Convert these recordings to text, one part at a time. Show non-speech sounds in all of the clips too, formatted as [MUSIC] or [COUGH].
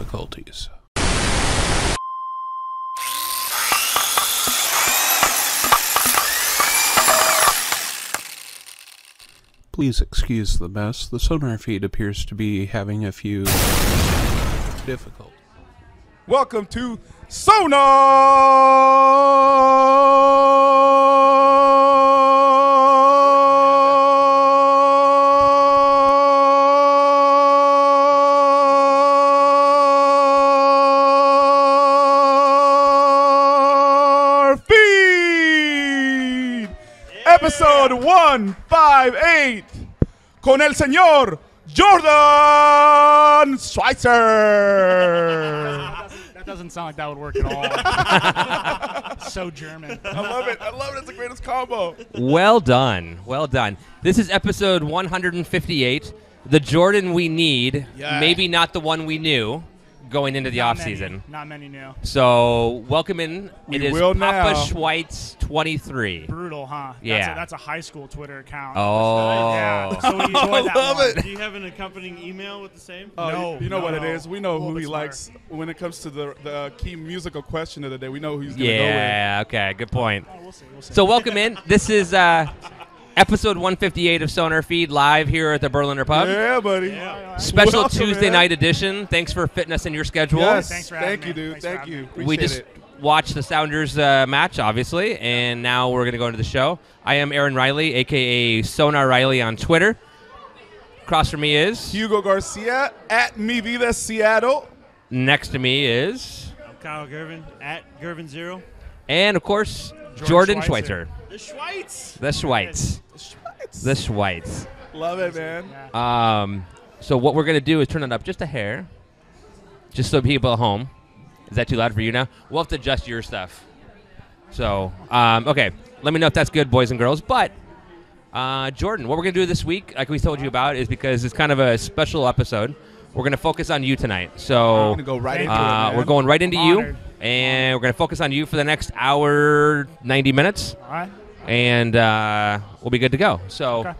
difficulties. Please excuse the mess. The sonar feed appears to be having a few difficulties. Welcome to Sonar episode 158, con el señor Jordan Schweitzer. That doesn't sound like that would work at all. [LAUGHS] so German. I love it. I love it. It's the greatest combo. Well done. Well done. This is episode 158. The Jordan we need, Yeah. maybe not the one we knew going into the Not off many- season. Not many new. So, welcome in. We it is will Papa now. Schweitz 23. Brutal, huh? That's Yeah. A, that's a high school Twitter account. Oh. Yeah. So we enjoyed [LAUGHS] that love one. it. Do you have an accompanying email with the same? Oh, No, you know no, what it no. is. We know who bit he smarter. likes when it comes to the the key musical question of the day. We know who he's gonna Yeah, okay, good point. Oh, we'll see. We'll see. So, welcome in. This is uh, episode 158 of Sonar Feed live here at the Berliner. Pub. Yeah, buddy. Yeah. Special Welcome, Tuesday man. night edition. Thanks for fitting us in your schedule. Yes. Thanks for Thank having you, me. dude. Thanks Thank you. Appreciate we just it. watched the Sounders uh, match, obviously, and now we're going to go into the show. I am Aaron Riley, aka Sonar Riley on Twitter. Across from me is, Hugo Garcia at Mi Vida Seattle. next to me is, I'm Kyle Gervin at Gervin Zero. and of course, Jordan Jordan Schweitzer. Schweitzer. The Schweitz. The Schweitz. The Schweitz. Love it, man. Yeah. Um, so what we're going to do is turn it up just a hair, just so people at home. Is that too loud for you now? We'll have to adjust your stuff. So, um, okay, let me know if that's good, boys and girls. But uh, Jordan, what we're gonna do this week, like we told you about, is because it's kind of a special episode. We're gonna focus on you tonight. I'm So gonna go right into uh, it, we're going right into I'm you, and we're gonna focus on you for the next hour, ninety minutes, All right. And uh, we'll be good to go. So, Okay.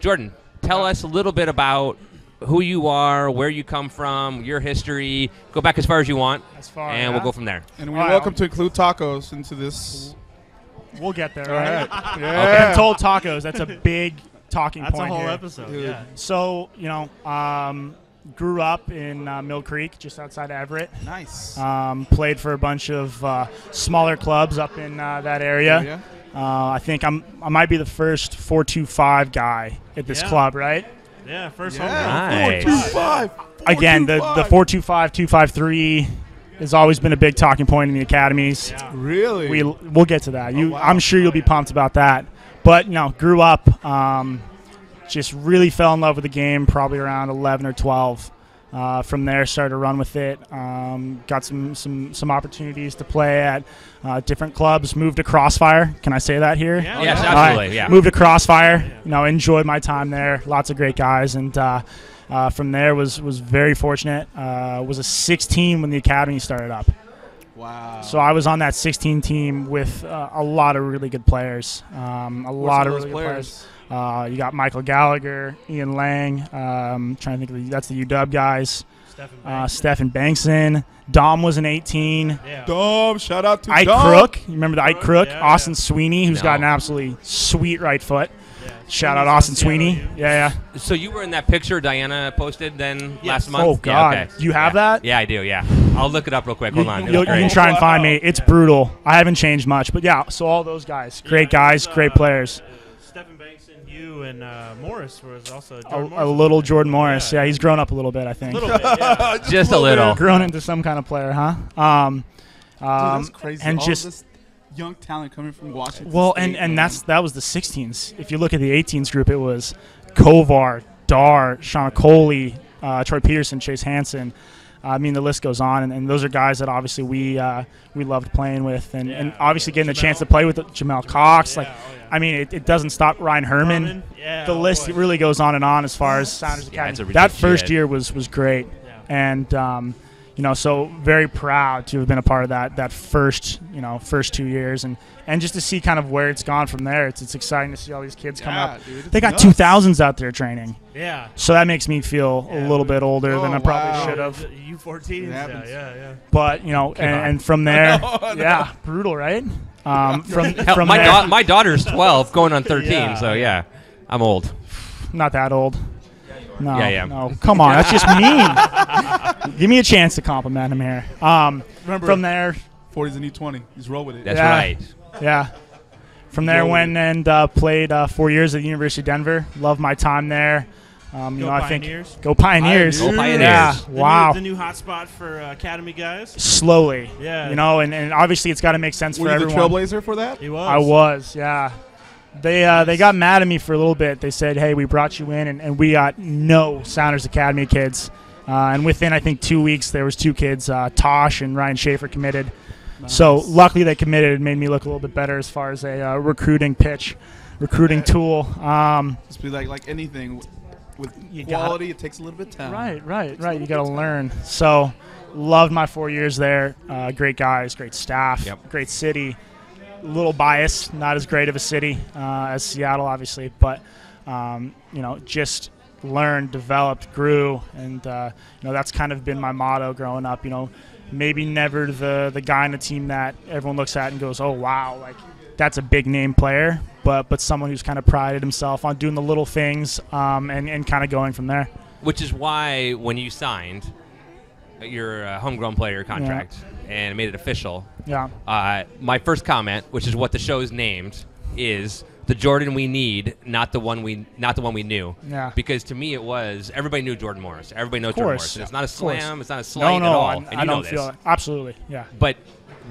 Jordan, tell us a little bit about who you are, where you come from, your history. Go back as far as you want, As far and yeah. we'll go from there. And we All right, welcome to include tacos into this. We'll get there. All Right. right. [LAUGHS] Been Yeah. told tacos. That's a big talking That's a point whole here. episode. Dude. Yeah. So you know, um, grew up in uh, Mill Creek, just outside of Everett. Nice. Um, played for a bunch of uh, smaller clubs up in uh, that area. Yeah. Uh, I think I'm I might be the first 425 guy at this Yeah. club, right? Yeah. First Yeah. Nice. Four, two, five. Four, Again, two, the the five. 425, 253 has always been a big talking point in the academies. Yeah. Really? We we'll get to that. You, wow. I'm sure you'll be pumped about that. But you know, grew up, um, just really fell in love with the game probably around 11 or 12. Uh, from there, started to run with it. Um, got some some some opportunities to play at uh, different clubs. Moved to Crossfire. Can I say that here? Yeah. Yes, absolutely. All right. Yeah. Moved to Crossfire. You know, enjoyed my time there. Lots of great guys, and uh, uh, from there was was very fortunate. Uh, was a 16 when the academy started up. Wow. So I was on that 16 team with uh, a lot of really good players. Um, a What's lot of those really good players. players? Uh, you got Michael Gallagher, Ian Lang. Um, trying to think of the, that's the UW guys. Stephen Uh, Banks. Stephen Bankson. Dom was an 18. Yeah. Dom, shout out to Ike Dom. Crook. You remember the Ike Crook, Crook? yeah, Austin yeah. Sweeney, who's No. got an absolutely sweet right foot. Yeah. Shout out Sweeney's Austin on Seattle Sweeney. U. Yeah, So you were in that picture Diana posted then Yes. last month. Oh Yeah, God, okay. you have yeah. that? Yeah, I do. Yeah, I'll look it up real quick. You, Hold on. will you can try and find me. It's Yeah. brutal. I haven't changed much, but yeah. So all those guys, great Yeah, guys, was, great uh, players. uh, Stephen Banks and you and uh, Morris was also A, Jordan a Morris little. Jordan Morris. Yeah. Yeah. he's grown up a little bit, I think. [LAUGHS] A little bit. Yeah. Just a little. grown into some kind of player, huh? Um, Dude, um, that's crazy. and All just this young talent coming from Washington. well, State, and and that's that was the 16s. If you look at the 18s group, it was Kovar, Dar, Sean Coley, uh, Troy Peterson, Chase Hansen. I mean, the list goes on, and, and those are guys that obviously we uh, we loved playing with, and, and obviously yeah. getting the chance to play with Jamel Cox. Yeah, like, oh, yeah. I mean, it, it doesn't stop. Ryan Herman. Herman, Yeah. the oh, list boy. really goes on and on as far as Sounders Academy. a that first year was was great, Yeah. and um, you know, so very proud to have been a part of that that first you know first two years and and just to see kind of where it's gone from there. It's it's exciting to see all these kids come up. dude, They got two thousands out there training, Yeah. so that makes me feel a little bit older than Oh, I probably wow. should have. U fourteen. Yeah, yeah, yeah. But you know, and, and from [LAUGHS] there, know, I yeah, brutal, right? Um, [LAUGHS] from Hell, from my, there, da- my daughter's 12, going on 13, Yeah. so yeah, I'm old. not that old. No, Yeah, yeah. no, come on, that's just [LAUGHS] mean. Give me a chance to compliment him here. Um, Remember, from there, 40's a new 20. Just roll with it. That's Yeah. right. yeah. From there, Yo. went and uh, played uh, four years at the University of Denver. Loved my time there. Um, you Go know, I think Pioneers. go Pioneers. Go Pioneers. Yeah, The new- wow. the new hotspot for uh, academy guys. Slowly, Yeah. you know, and, and obviously it's got to make sense Were for you the everyone. trailblazer for that? He was. I was, yeah. They uh, they got mad at me for a little bit. They said, "Hey, we brought you in, and, and we got no Sounders Academy kids." Uh, and within, I think, two weeks, there was two kids, uh, Tosh and Ryan Schaefer, committed. So luckily, they committed. It made me look a little bit better as far as a uh, recruiting pitch, recruiting tool. Um, Just be like like anything with- You gotta- quality. It takes a little bit of time. right, right, right. You got to learn. So loved my four years there. Uh, great guys, great staff, Yep. great city. Little biased, not as great of a city uh, as Seattle, obviously, but um, you know, just learned, developed, grew, and uh, you know that's kind of been my motto growing up. You know, maybe never the the guy in the team that everyone looks at and goes, "Oh wow, like that's a big name player," but but someone who's kind of prided himself on doing the little things um, and and kind of going from there. Which is why when you signed your uh, homegrown player contract and made it official, Yeah. uh, my first comment, which is what the show's named, is the Jordan we need, not the one we not the one we knew. Yeah. Because to me, it was everybody knew Jordan Morris. Everybody knows Jordan course. Morris. And It's not a slam. It's not a No, no, at all. I, and you I know don't this. feel it. Absolutely. Yeah. But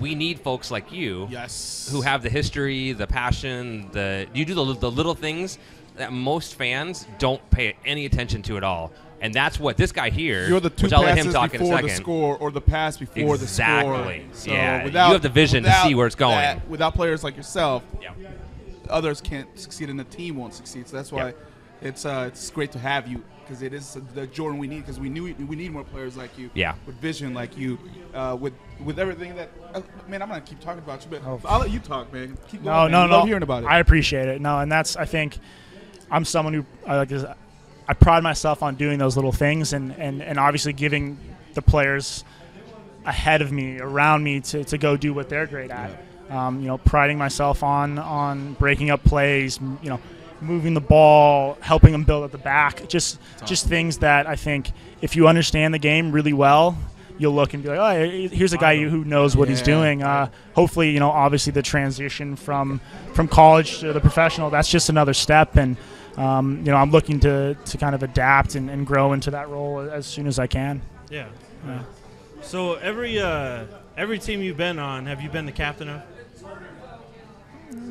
we need folks like you Yes. who have the history, the passion, the you do the, the little things that most fans don't pay any attention to at all. And that's what this guy here, You're the two which I'll let passes him talk in a before second. the score or the pass before the score. Exactly. So Yeah, Without, you have the vision to see where it's going. that- without players like yourself, Yeah. others can't succeed and the team won't succeed. So that's why Yep. it's uh, it's great to have you because it is the Jordan we need because we knew we need more players like you. Yeah. With vision like you, uh, with with everything that uh, man, I'm gonna keep talking about you, but Oh. I'll let you talk, man. Keep No, going, no, man. No. Love hearing about it. I appreciate it. No, and that's I think I'm someone who I like. this- I pride myself on doing those little things and and and obviously giving the players ahead of me, around me, to, to go do what they're great at. Um, you know, priding myself on on breaking up plays. You know, moving the ball, helping them build at the back. Just just things that I think if you understand the game really well. You'll look and be like, oh, here's a guy who knows what he's doing. Uh, hopefully, you know, obviously the transition from from college to the professional, that's just another step. And um, you know, I'm looking to to kind of adapt and, and grow into that role as soon as I can. Yeah. yeah. So every uh, every team you've been on, have you been the captain of?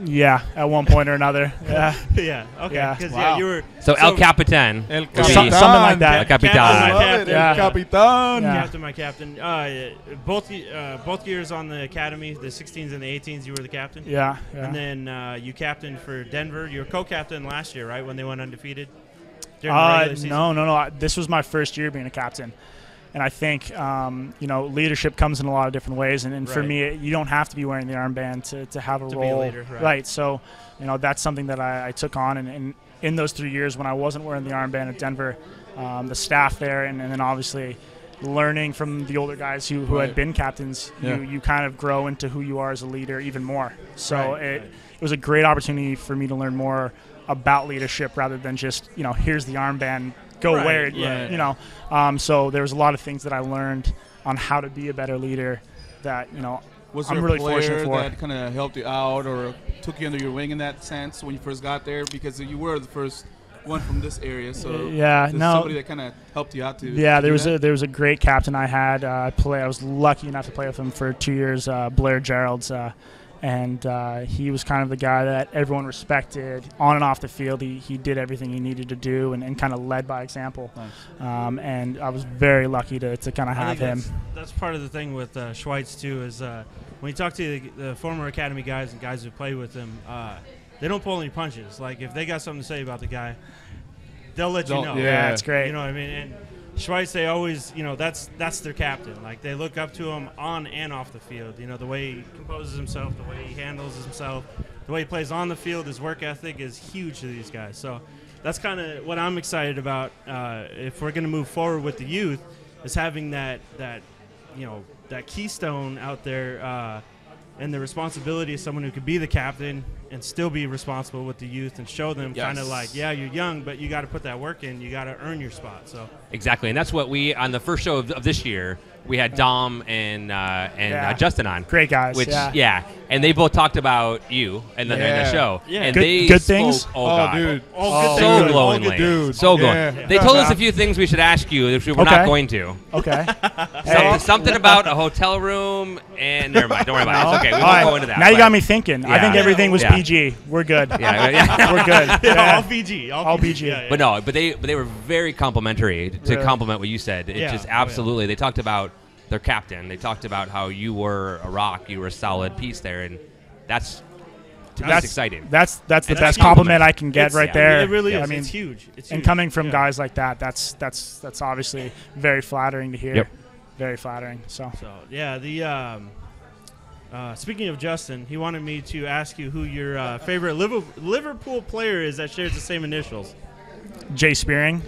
Yeah, at one point or another. [LAUGHS] Yeah, yeah. Okay. Yeah. 'cause, Wow. yeah, you were So, El Capitan. El would Some- be- something like that. El Capitan. Captain, Love my it, Yeah. El Capitan. Yeah. captain, my captain. Uh, both uh, both years on the academy, the 16s and the 18s, you were the captain. yeah, yeah. And then uh, you captained for Denver. You were co-captain last year, right? When they went undefeated. During the Uh, regular season? no, no, no. I- This was my first year being a captain, and I think um, you know leadership comes in a lot of different ways. And, and for me, you don't have to be wearing the armband to, to have a To role, leader, right. So, you know, that's something that I, I took on, and, and in those three years when I wasn't wearing the armband at Denver, um, the staff there, and, and then obviously learning from the older guys who, who had been captains, Yeah. you, you kind of grow into who you are as a leader even more. So Right, it, right. it was a great opportunity for me to learn more about leadership rather than just you know here's the armband go Right, wear it yeah. you know um, so there was a lot of things that i learned on how to be a better leader that you know Was I'm really fortunate for. that kind of helped you out or took you under your wing in that sense when you first got there? Because you were the first one from this area, so yeah no somebody that kind of helped you out to. yeah there was that? a there was a great captain i had uh, I play i was lucky enough to play with him for two years uh, blair gerald's uh, and uh, he was kind of the guy that everyone respected on and off the field. He, he did everything he needed to do and, and kind of led by example. Nice. Um, and I was very lucky to, to kind of have him. That's, that's part of the thing with uh, Schweitz too. Is uh, when you talk to the, the former academy guys and guys who play with him, uh, they don't pull any punches. Like if they got something to say about the guy, they'll let you Don't- know. yeah. Yeah, it's great. You know what I mean? And Schweitz, they always, you know, that's that's their captain. Like they look up to him on and off the field. You know, the way he composes himself, the way he handles himself, the way he plays on the field, his work ethic is huge to these guys. So that's kind of what I'm excited about. Uh, if we're going to move forward with the youth, is having that that you know that keystone out there. Uh, and the responsibility of someone who could be the captain and still be responsible with the youth and show them kind of like, yeah, you're young, but you got to put that work in. You got to earn your spot. So Exactly, and that's what we on the first show of, of this year we had Dom and uh, and Yeah. uh, Justin on. Great guys. Which yeah. and they both talked about you and the, and the show. Yeah. and Good- they good spoke- things? Oh, Oh, dude. all Oh, good So things. All good glowingly, dudes. so glowing. Yeah. They told us a few things we should ask you, which we're not going to. Okay. [LAUGHS] Something, something about a hotel room, and never mind. Don't worry about it. It's okay. We won't right. go into that. Now you got me thinking. I think everything was Yeah. PG. We're good. Yeah, yeah. [LAUGHS] We're good. [LAUGHS] Yeah, Yeah. all PG. All, All BG. BG. Yeah, yeah. But no, but they but they were very complimentary to compliment what you said. It Yeah. just Oh, absolutely. They talked about their captain. They talked about how you were a rock. You were a solid piece there, and that's to That's exciting. That's that's the It's best compliment I can get It's- right yeah, there. It really is. I mean, it's huge. It's and coming from Yeah. guys like that, that's that's that's obviously very flattering to hear. Yep. Very flattering. So So yeah, the um, uh, speaking of Justin, he wanted me to ask you who your uh, favorite Liverpool, Liverpool player is that shares the same initials. Jay Spearing,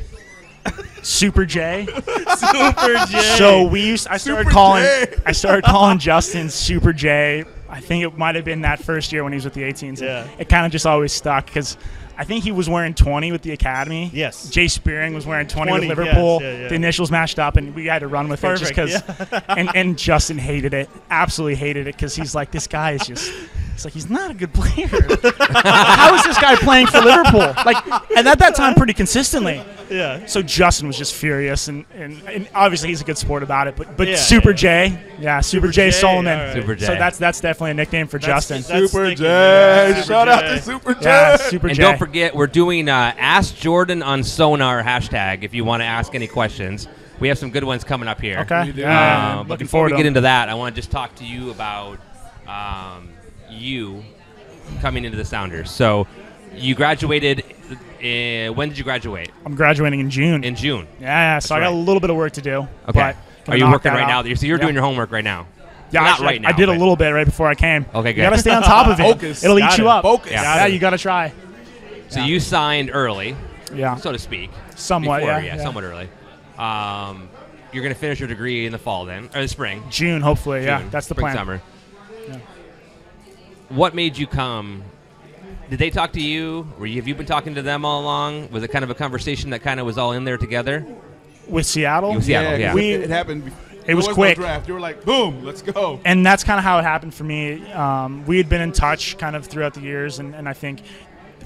Super J. Super J. So we used. I started Super calling. J. I started calling Justin Super J. I think it might have been that first year when he was with the 18s. Yeah. It kind of just always stuck because I think he was wearing 20 with the academy. Yes. Jay Spearing was wearing 20, 20, with yes, Liverpool. yeah, yeah. The initials matched up, and we had to run with Perfect, it just because. and, and Justin hated it. Absolutely hated it because he's like, this guy is just. It's like he's not a good player. [LAUGHS] How is this guy playing for Liverpool? Like, and at that time, pretty consistently. yeah. So Justin was just furious, and, and, and obviously he's a good sport about it. But but Yeah, Super yeah. J, yeah, Super, J, J, Solomon. all right. Super J. So that's that's definitely a nickname for That's- Justin. that's Super sticking, J. yeah. Super Shout out to Super J. yeah, Super and J. don't forget, we're doing uh, Ask Jordan on Sonar hashtag if you want to ask any questions. We have some good ones coming up here. Okay. We. Yeah, Uh, looking but before forward we to get into that, I want to just talk to you about um, you coming into the Sounders. So you graduated. Uh, when did you graduate? I'm graduating in June. In June. yeah, so I got right. a little bit of work to do. Okay. but Are you working right out. now? So you're Yeah. doing your homework right now. Yeah, not actually, right now, I did a little bit right before I came. Okay, good. You gotta stay on top of it. Focus. It'll eat Got you up. Focus. Yeah. Yeah, you gotta try. So Yeah. you signed early, Yeah, so to speak. somewhat. Before, yeah, yeah. somewhat early. Um, you're going to finish your degree in the fall then, or the spring. June, hopefully. Yeah, that's the spring plan. Summer. Yeah. What made you come? Did they talk to you? Were you, have you been talking to them all along? Was it kind of a conversation that kind of was all in there together? With Seattle, With Seattle, yeah. 'cause We- it, it happened. bef- it there was no quick. draft. You were like, boom, let's go. and that's kind of how it happened for me. Um, we had been in touch kind of throughout the years, and, and I think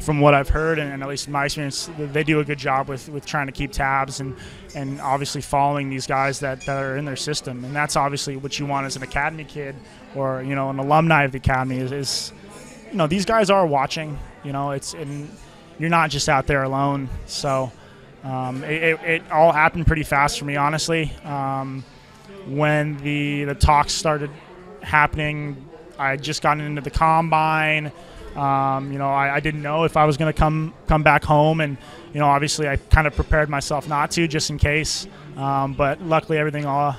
from what I've heard, and, and at least in my experience, they do a good job with, with trying to keep tabs and, and obviously following these guys that, that are in their system. And that's obviously what you want as an academy kid or you know an alumni of the academy is, is you know these guys are watching. You know it's and you're not just out there alone. So um, it, it, it all happened pretty fast for me, honestly. Um, when the the talks started happening, I had just gotten into the combine. Um, you know, I, I didn't know if I was going to come come back home, and you know, obviously, I kind of prepared myself not to, just in case. Um, but luckily, everything all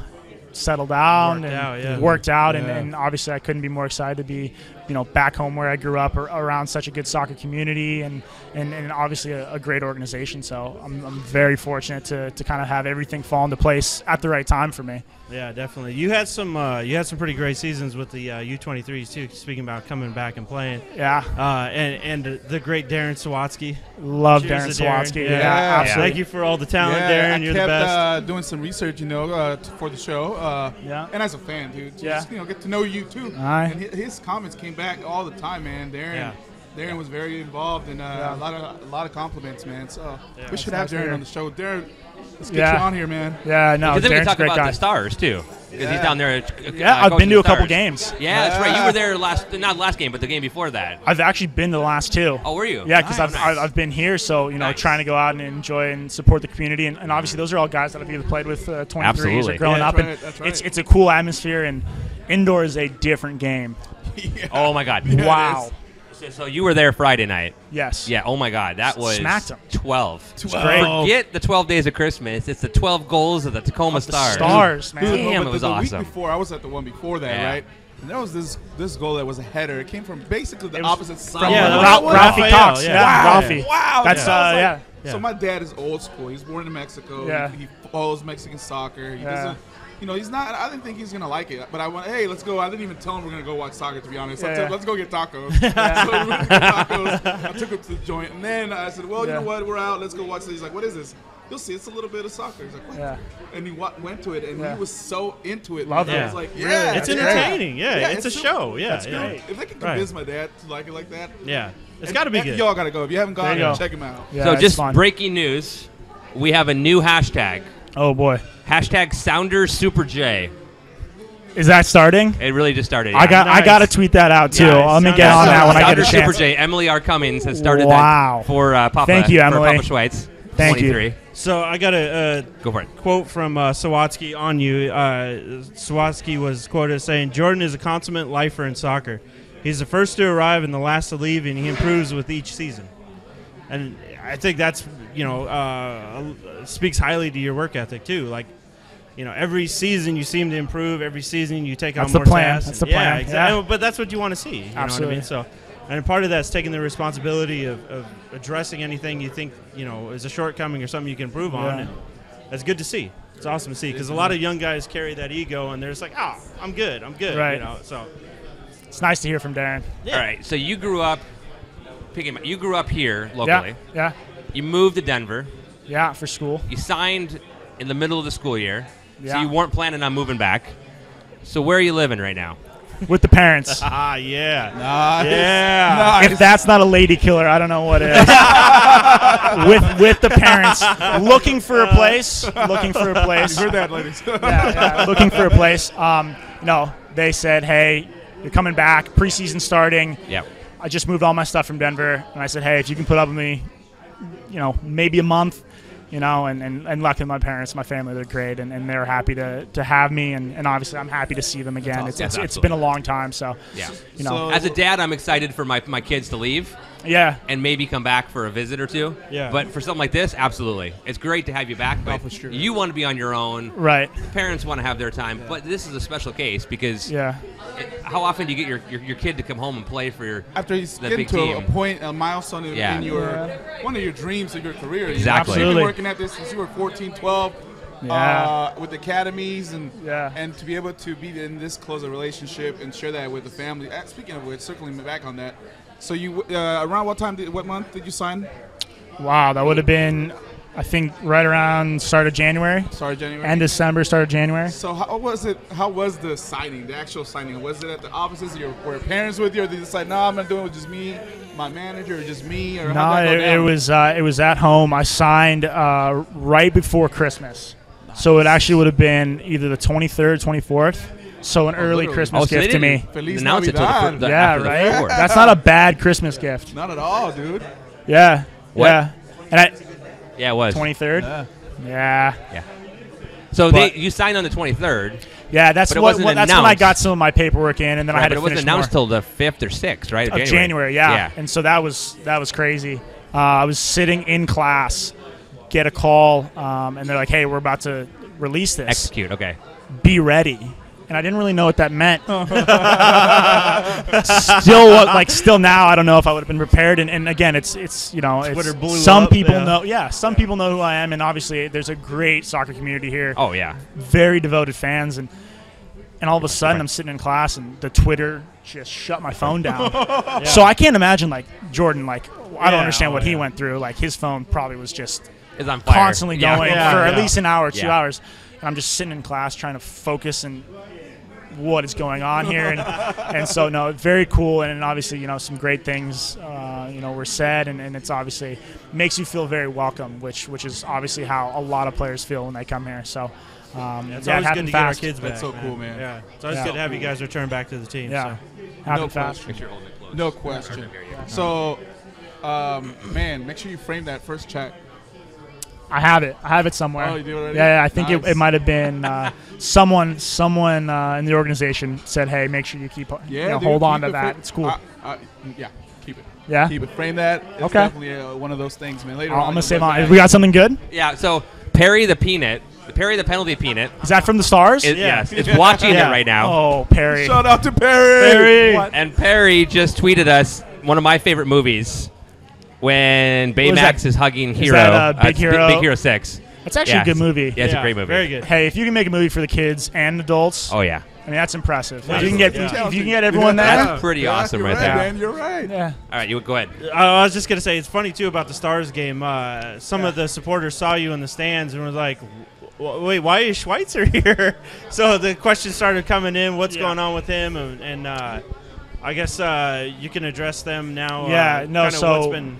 settled down Worked and out, yeah. worked out, and, and obviously, I couldn't be more excited to be, you know, back home where I grew up, or around such a good soccer community, and and, and obviously a, a great organization. So I'm, I'm very fortunate to, to kind of have everything fall into place at the right time for me. Yeah, definitely. You had some uh, you had some pretty great seasons with the uh, U23s too. Speaking about coming back and playing, Yeah, uh, and and the great Darren Sawatzky. love Cheers Darren to Darren. Sawatzky. Yeah. Yeah, Yeah. absolutely. Thank you for all the talent, yeah, Darren. I You're kept the best. Uh, doing some research, you know, uh, for the show. Uh, Yeah. And as a fan, dude, to Yeah. just, you know, get to know you too. Aye. And his comments came back all the time, man. Darren, Yeah. Darren was very involved, and uh, Yeah. a lot of a lot of compliments, man. So Yeah. we should have Darren hear. on the show. Darren, let's get Yeah. you on here, man. Yeah, no, Because then we Darren's can a talk great about guy. the stars too. Because he's down there. uh, Yeah, uh, I've been to the a couple games. Yeah, that's right. You were there last, not last game, but the game before that. I've actually been the last two. Oh, were you? Yeah, because Nice. I've, I've, I've been here, so you know, Nice. trying to go out and enjoy and support the community, and, and obviously those are all guys that I've either played with uh, 23s Absolutely. or growing Yeah, up, that's and right, that's it's it's a cool atmosphere, and indoor is a different game. [LAUGHS] Oh my God. wow. So, so you were there Friday night. Yes. Yeah. Oh my God, that was Smacked 'em. twelve. great. Forget the twelve days of Christmas. It's the twelve goals of the Tacoma The Stars. stars, man. Dude, Damn, but it was the, the awesome. week before, I was at the one before that, Yeah. right? And there was this this goal that was a header. It came from basically the opposite side. From Yeah, Ra- that was- Cox. yeah. Yeah, Wow. Ralphie. Wow. That's, So uh, like- yeah. Yeah. So my dad is old school. He's born in Mexico. Yeah. He follows Mexican soccer. He Yeah. doesn't. You know, he's not. I didn't think he's gonna like it, but I went. Hey, let's go. I didn't even tell him we're gonna go watch soccer. To be honest, I Yeah, said, let's go get tacos. [LAUGHS] so we went to get tacos. I took him to the joint, and then I said, well, you know what? We're out. Let's go watch this. He's like, what is this? You'll see. It's a little bit of soccer. He's like, what? Yeah. And he wa- went to it, and Yeah. he was so into it. Love it. I was like, Really? yeah, It's entertaining. Yeah, Yeah, it's, a super- show. Yeah, That's yeah. great. If they can Right. convince my dad to like it like that, Yeah, it's got to be good. Y'all gotta go. If you haven't gone, There you go. check him out. Yeah, so just fun. breaking news, we have a new hashtag. Oh boy, Hashtag Sounders Super J. is that starting? It really just started. I yeah. got. I gotta tweet that out too. Nice. Let me Sounds get on that when I get a Sounders Super chance. J. Emily R. Cummings has started Wow. that for uh, Papa. Thank you, for Emily. Papa Schweitz. Thank you. 23. So I got a, a Go for it. quote from uh, Sawatzky on you. Uh, Sawatzky was quoted as saying, "Jordan is a consummate lifer in soccer. He's the first to arrive and the last to leave, and he improves with each season." And I think that's you know uh, speaks highly to your work ethic too. Like. You know, every season you seem to improve. Every season you take That's on the more plan. tasks. That's the plan. Yeah, plan. exactly. Yeah. But that's what you want to see. You know what I Absolutely. mean? So, and part of that's taking the responsibility of, of addressing anything you think you know is a shortcoming or something you can improve on. Yeah. And that's good to see. It's awesome to see because a lot of young guys carry that ego and they're just like, "Oh, I'm good. I'm good." Right. You know. So It's nice to hear from Darren. Yeah. All right. So you grew up, picking. You grew up here locally. Yeah, yeah, You moved to Denver. yeah, for school. You signed in the middle of the school year. So you weren't planning on moving back. So where are you living right now? With the parents. [LAUGHS] ah, yeah. Nice. Yeah. if that's not a lady killer, I don't know what is. [LAUGHS] with with the parents, looking for a place, looking for a [LAUGHS] place. You heard that, ladies. yeah, yeah, looking for a place. Um, no, they said, hey, you're coming back. Preseason starting. Yeah. I just moved all my stuff from Denver, and I said, hey, if you can put up with me, you know, maybe a month, you know, and, and, and luckily my parents, my family, they're great, and, and they're happy to, to have me, and, and obviously I'm happy to see them again. It's, That's it's, it's absolutely- been a long time, so, Yeah. you know, So- As a dad, I'm excited for my, my kids to leave yeah, and maybe come back for a visit or two. Yeah. But for something like this, absolutely. It's great to have you back, but for sure. you want to be on your own. right, Parents want to have their time, but this is a special case because yeah. it- how often do you get your, your, your kid to come home and play for your After you the get big to a, team? a point, a milestone in, Yeah. in your Yeah. one of your dreams of your career. you know? Exactly. You've been working at this since you were 14, 12. Yeah. Uh, with academies and Yeah. and to be able to be in this close a relationship and share that with the family. Uh, speaking of which, circling back on that, so you uh, around what time? Did, what month did you sign? Wow, that would have been, I think, right around start of January, Sorry, January. end December, start of January. So how was it? How was the signing, the actual signing? Was it at the offices? Your were your parents with you, or did you decide, no, I'm gonna do it with just me, my manager, or just me, or No, it, it was uh, it was at home. I signed uh, right before Christmas, so it actually would have been either the 23rd, 24th. So an early literally. Christmas Oh, so gift to me. Feliz announce it till the, the, yeah, after the right. fourth. That's not a bad Christmas gift. Not at all, dude. Yeah, What? yeah. And I Yeah, it was. 23rd. Yeah. Yeah, So But- they, you signed on the 23rd, yeah. That's what, what that's when I got some of my paperwork in, and then I right, had but to it wasn't announced more. till the 5th or 6th, right? of January. yeah. Yeah. And so that was that was crazy. Uh, I was sitting in class, get a call, um, and they're like, "Hey, we're about to release this. Execute. Okay. Be ready." And I didn't really know what that meant. Oh. [LAUGHS] still, what, like still now, I don't know if I would have been prepared. And, and again, it's it's you know, it's, blew some up, people yeah. know. Yeah, some people know who I am, and obviously, there's a great soccer community here. Oh yeah. very devoted fans and and all of a sudden I'm sitting in class and the Twitter just shut my phone down. [LAUGHS] So I can't imagine like Jordan like I don't Yeah, understand what oh, he went through. Like his phone probably was just It's on fire. constantly going Yeah, for at least an hour, two Yeah. hours. And I'm just sitting in class trying to focus and what is going on here and, and so no very cool and obviously you know some great things uh, you know were said and, and it's obviously makes you feel very welcome which which is obviously how a lot of players feel when they come here so um, It's yeah, it always good happened to get our kids back. That's so cool, man. Yeah, it's always Yeah. good to have you guys return back to the team. yeah So. happened No fast question. No question. So, um, man, make sure you frame that first check. I have it. I have it somewhere. Oh, you do already? Yeah, yeah I think it, Nice. it might have been uh, [LAUGHS] someone. Someone uh, in the organization said, "Hey, make sure you keep, Yeah, you know, dude, hold on to it that. fr- It's cool." Uh, uh, yeah, keep it. Yeah. Keep it frame that. It's Okay. definitely uh, one of those things, man. Later I'm on, gonna save on. We got something good. Yeah. So Perry the peanut, Perry the penalty peanut. Is that from the stars? Is, Yeah. Yes, it's watching Yeah. it right now. Oh, Perry. Shout out to Perry. Perry. What? And Perry just tweeted us one of my favorite movies when What is Baymax is hugging Is Hero. that, uh, Big it's Hero? Big Hero Six. That's actually Yeah, a good movie. Yeah, it's Yeah, a great movie. Very good. Hey, if you can make a movie for the kids and adults, Oh yeah, I mean that's impressive. If you can get Yeah. if you can get everyone there, That's pretty Yeah, awesome you're right right, there. Man, you're right. yeah. All right, you go ahead. I I was just gonna say it's funny too about the Stars game. Uh, some of the supporters saw you in the stands and were like, "Wait, why is Schweitzer [LAUGHS] here?" so the questions started coming in. What's Yeah. going on with him? And, and uh, I guess uh, you can address them now. Yeah, uh, no, kinda so- what's been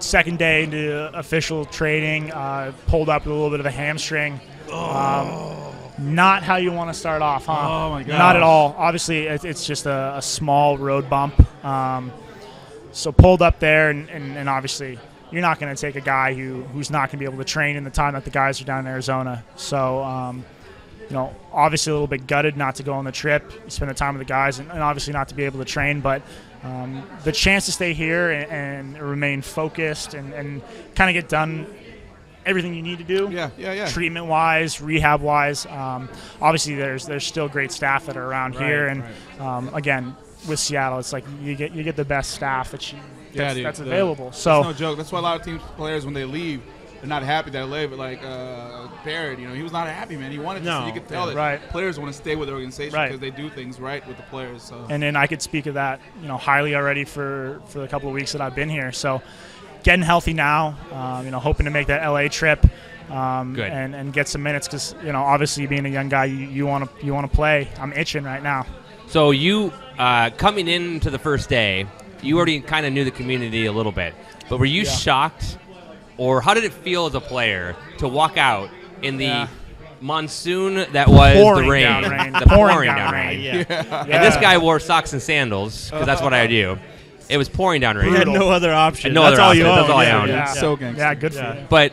Second day into official training, uh, pulled up with a little bit of a hamstring. Um, not how you want to start off, huh? Oh, my Not at all. Obviously, it's just a, a small road bump. Um, so pulled up there, and, and, and obviously, you're not going to take a guy who who's not going to be able to train in the time that the guys are down in Arizona. So, um, you know, obviously a little bit gutted not to go on the trip, spend the time with the guys, and, and obviously not to be able to train. But um, the chance to stay here and, and remain focused and, and kind of get done everything you need to do Yeah, yeah, yeah. treatment wise, rehab wise. Um, obviously, there's there's still great staff that are around Right, here, and um, again, with Seattle, it's like you get you get the best staff that you Yeah, that's, dude, that's available. It's So no joke. That's why a lot of teams players when they leave, they're not happy that they but Like uh, Barrett, you know, he was not happy, man. He wanted No. to. You could tell that Right. players want to stay with the organization Right. because they do things right with the players. So and then I could speak of that, you know, highly already for for the couple of weeks that I've been here. So getting healthy now, um, you know, hoping to make that LA trip. Um, Good. and, and get some minutes because you know obviously being a young guy you want to you want to play I'm itching right now So you uh, coming into the first day, you already kind of knew the community a little bit, but were you Yeah. shocked, or how did it feel as a player to walk out in the Yeah. monsoon that was Pouring the rain, down [LAUGHS] rain. the Pouring pouring, down down rain. rain? yeah. And this guy wore socks and sandals because that's what I do. It was pouring down rain. You had no other option. No That's other all you option. own. That's all I yeah, own. yeah. Yeah. so gangster. yeah good Yeah. for you But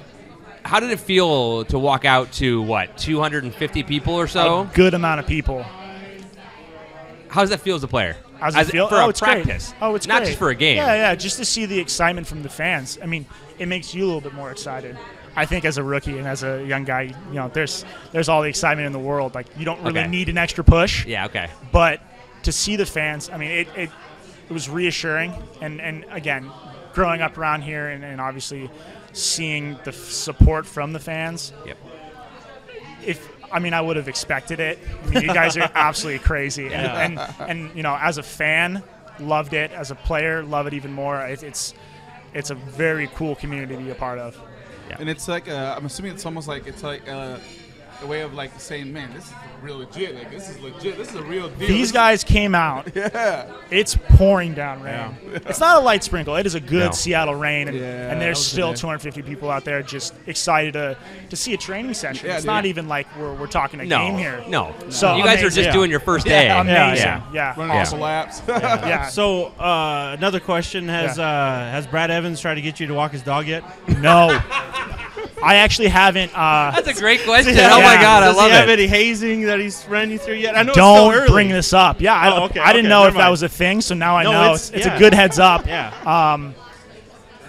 how did it feel to walk out to what 250 people or so? a good amount of people How does that feel as a player? How's it As- feel? for oh, a it's practice? Great. Oh, it's not great. just for a game. Yeah, yeah, just to see the excitement from the fans. I mean, it makes you a little bit more excited. I think as a rookie and as a young guy, you know, there's there's all the excitement in the world. Like you don't really Okay. need an extra push, Yeah. Okay. but to see the fans, I mean, it it, it was reassuring. And and again, growing up around here and, and obviously seeing the f- support from the fans. Yep. If I mean, I would have expected it. I mean, you guys are [LAUGHS] absolutely crazy, and, and and you know, as a fan, loved it. As a player, love it even more. It, it's it's a very cool community to be a part of. And it's like uh, I'm assuming it's almost like it's like uh, a way of like saying, man, this is real legit. Like this is legit. This is a real deal. These guys came out. [LAUGHS] Yeah. It's pouring down rain. [LAUGHS] It's not a light sprinkle. It is a good No. Seattle rain, and, Yeah, and there's still good. 250 people out there just excited to to see a training session. Yeah, it's dude. not even like we're, we're talking a No. game here. No. So you guys are amazing. just doing your first day. [LAUGHS] Amazing. Yeah, Yeah. Running Yeah. awesome laps. Yeah. So uh, another question: Has Yeah. uh, has Brad Evans tried to get you to walk his dog yet? No. I actually haven't. Uh, That's a great [LAUGHS] question. Yeah. Oh my god, I Does love he have it. any hazing that he's ran you through yet? I know don't it's still early. bring this up. Yeah, I, Oh, okay, I didn't okay, know never if that mind. was a thing, so now I No, know. it's- It's, it's yeah. a good heads up. [LAUGHS] Yeah. Um,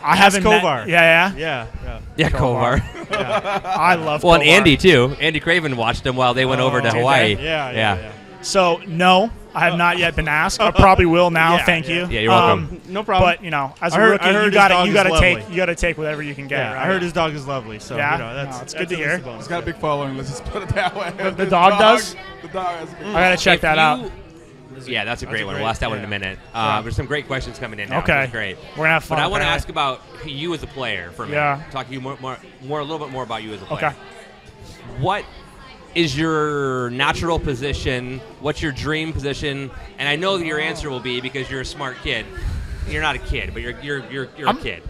I haven't met- Kovar. yeah, yeah. Yeah. yeah. Yeah, Kovar. [LAUGHS] I love. Well, and Kovar. Andy too. Andy Craven watched him while they went over to Oh, did Hawaii. they? Yeah, yeah, yeah. yeah. So no, I have not yet been asked. I probably will now. Yeah, thank yeah. you. Yeah, you're welcome. Um, No problem. but you know, as I a heard- rookie, you got to you got to take lovely. you got to take whatever you can get. yeah, right? I heard his dog is lovely. So Yeah? you know, that's No, it's good that's to hear. bonus. He's got a big following. Let's just put it that way. the [LAUGHS] dog does? The dog has a big I gotta check If that out. Yeah, that's a great a one. great- we'll ask that one in a minute. Uh, There's some great questions coming in now. Okay. great. We're gonna have fun. But I want to ask about you as a player for a minute. Yeah. Talk to you more, more, more, a little bit more about you as a player. Okay. What is your natural position? What's your dream position? And I know that your answer will be because you're a smart kid. You're not a kid, but you're you're you're, you're a I'm- kid.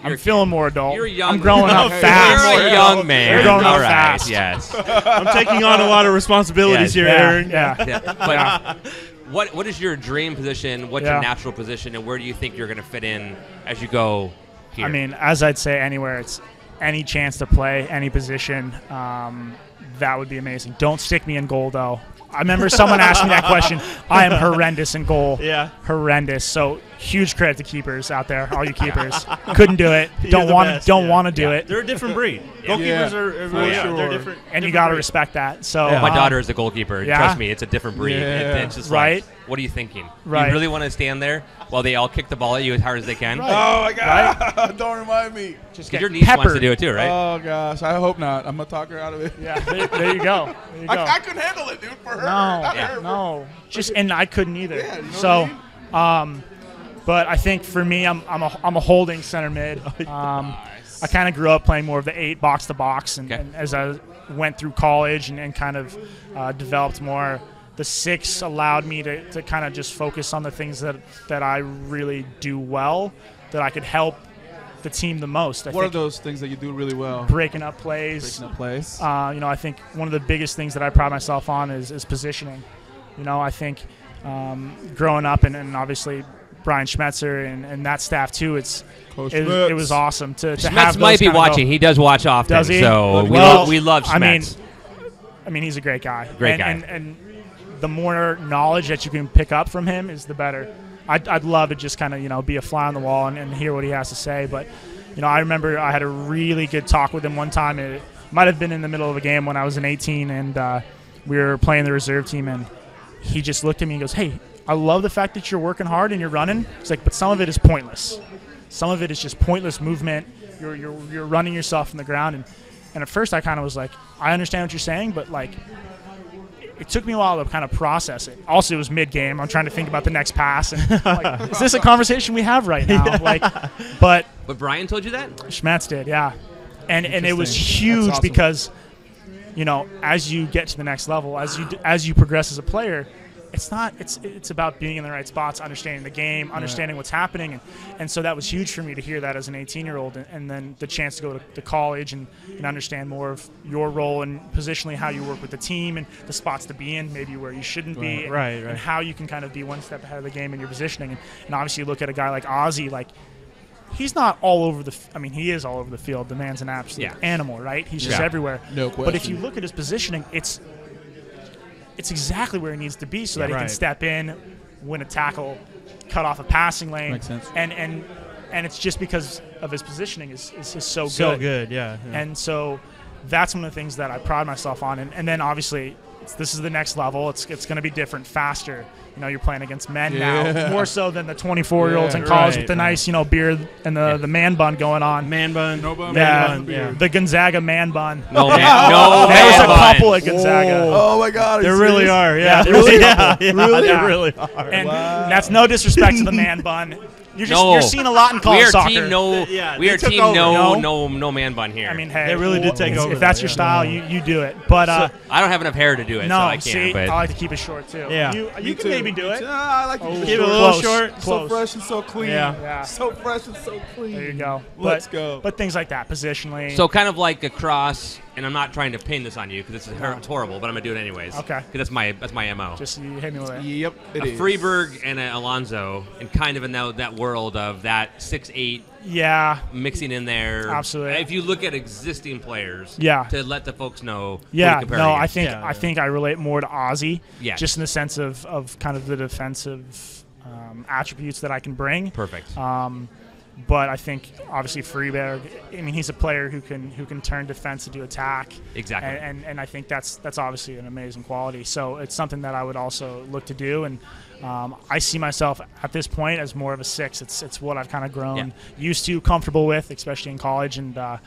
I'm You're a feeling more adult. You're young. I'm growing up [LAUGHS] fast. You're a young man. You're growing up right, fast. Yes. [LAUGHS] I'm taking on a lot of responsibilities Yeah, here, yeah, Aaron. yeah. Yeah, [LAUGHS] But what what is your dream position? What's Yeah. your natural position, and where do you think you're going to fit in as you go here? I mean, as I'd say, anywhere it's any chance to play any position, um, that would be amazing. Don't stick me in goal though. I remember someone asked me that question. I am [LAUGHS] horrendous in goal. Yeah. Horrendous. So huge credit to keepers out there, all you keepers. [LAUGHS] Couldn't do it. Don't want to. best, Don't yeah. want to do Yeah. it. They're a different breed. Goalkeepers are, are For yeah, sure. they're different. And you got to respect that. So Yeah. My um, daughter is a goalkeeper. yeah. Trust me, it's a different breed. It- it's just Right. like, what are you thinking? Right. You really want to stand there while they all kick the ball at you as hard as they can? Right. Oh my god! [LAUGHS] Don't remind me. just 'Cause get your niece wants to do it too, right? Oh gosh, I hope not. I'm gonna talk her out of it. Yeah. There, there you go. There you go. I, I couldn't handle it, dude. For her, No, not Yeah. her. no, just and I couldn't either. Yeah, you know so, what um, but I think for me, I'm I'm a, I'm a holding center mid. [LAUGHS] Um, I kind of grew up playing more of the eight box to box, and, Okay. and as I went through college and, and kind of uh, developed more, the six allowed me to, to kind of just focus on the things that that I really do well, that I could help the team the most. I What are those things that you do really well? breaking up plays, Breaking a place. uh, you know, I think one of the biggest things that I pride myself on is, is positioning. You know, I think um, growing up and, and obviously Brian Schmetzer and, and that staff too, it's it, it was awesome to, to Schmetz have. might be kinda go- watching. He does watch often. Does he? So we, Well, lo- we love Schmetz. I mean, I mean, he's a great guy. Great and, guy. And, and the more knowledge that you can pick up from him is the better. I'd, I'd love to just kind of you know be a fly on the wall and, and hear what he has to say. But you know, I remember I had a really good talk with him one time. It might have been in the middle of a game when I was in 18, and uh, we were playing the reserve team, and he just looked at me and goes, "Hey, I love the fact that you're working hard and you're running." It's like, "But some of it is pointless. Some of it is just pointless movement. You're you're, you're running yourself from the ground." And and at first, I kind of was like, "I understand what you're saying, but like." It took me a while to kind of process it. Also, it was mid-game. I'm trying to think about the next pass, and like, [LAUGHS] is this a conversation we have right now? Like, but but Brian told you that? Schmetz did, yeah. And and it was huge awesome. because you know, as you get to the next level, as you as you progress as a player, it's not it's it's about being in the right spots, understanding the game, understanding what's happening, and, and so that was huge for me to hear that as an 18 year old, and, and then the chance to go to, to college and, and understand more of your role and positionally how you work with the team and the spots to be in, maybe where you shouldn't be, and, Right, and how you can kind of be one step ahead of the game in your positioning, and, and obviously you look at a guy like Ozzy, like he's not all over the. f- I mean, he is all over the field. The man's an absolute Yeah. animal, right? He's just Yeah. everywhere. No question. But if you look at his positioning, it's it's exactly where he needs to be, so that he can step in, win a tackle, cut off a passing lane, Makes sense. and and and it's just because of his positioning is is, is so, So good. So good, yeah. yeah. And so that's one of the things that I pride myself on. And, and then obviously, this is the next level. It's, it's going to be different, faster. You know, you're playing against men Yeah. now, more so than the 24 year olds Yeah, in college right, with the right. nice, you know, beard and the, the man bun going on. man bun. No bun, yeah, man bun, yeah. the Gonzaga man bun. No man. [LAUGHS] No there was man a bun. couple at Gonzaga. Oh my god. There you really serious? are, yeah. Yeah, There there was a really, [LAUGHS] yeah, yeah, Really? they Yeah. really are. And Wow. that's no disrespect to the man bun. [LAUGHS] You're just No. you're seeing a lot in We college are soccer. team no. Yeah, we are took team over. no, No? no, no man bun here. I mean, hey, They really did take if- over If that's that, your yeah. style, you, you do it. But uh, I don't have enough hair to do it, no, so I can't. see, but I like to keep it short too. Yeah. you, you Me can too. maybe do it. too. Ah, I like to Oh, keep it a little Close. short. So fresh and so clean. Yeah. Yeah. So fresh and so clean. There you go. Let's but, go. But things like that, positionally. so kind of like a cross. And I'm not trying to pin this on you because it's, it's horrible, but I'm gonna do it anyways. Okay. 'Cause that's my that's my mo. just you hit me with it. Yep, it a is. Friberg and a Alonso, and kind of in that, that world of that six eight Yeah, mixing in there. Absolutely. If you look at existing players, Yeah. to let the folks know. yeah. compare No, I think Yeah, I yeah. think I relate more to Ozzy. Yeah. Just in the sense of of kind of the defensive um, attributes that I can bring. perfect. Um, but I think obviously Friberg. I mean, he's a player who can who can turn defense into attack. Exactly. And, and and I think that's that's obviously an amazing quality. So it's something that I would also look to do. And um, I see myself at this point as more of a six. It's it's what I've kind of grown Yeah. used to, comfortable with, especially in college. And uh,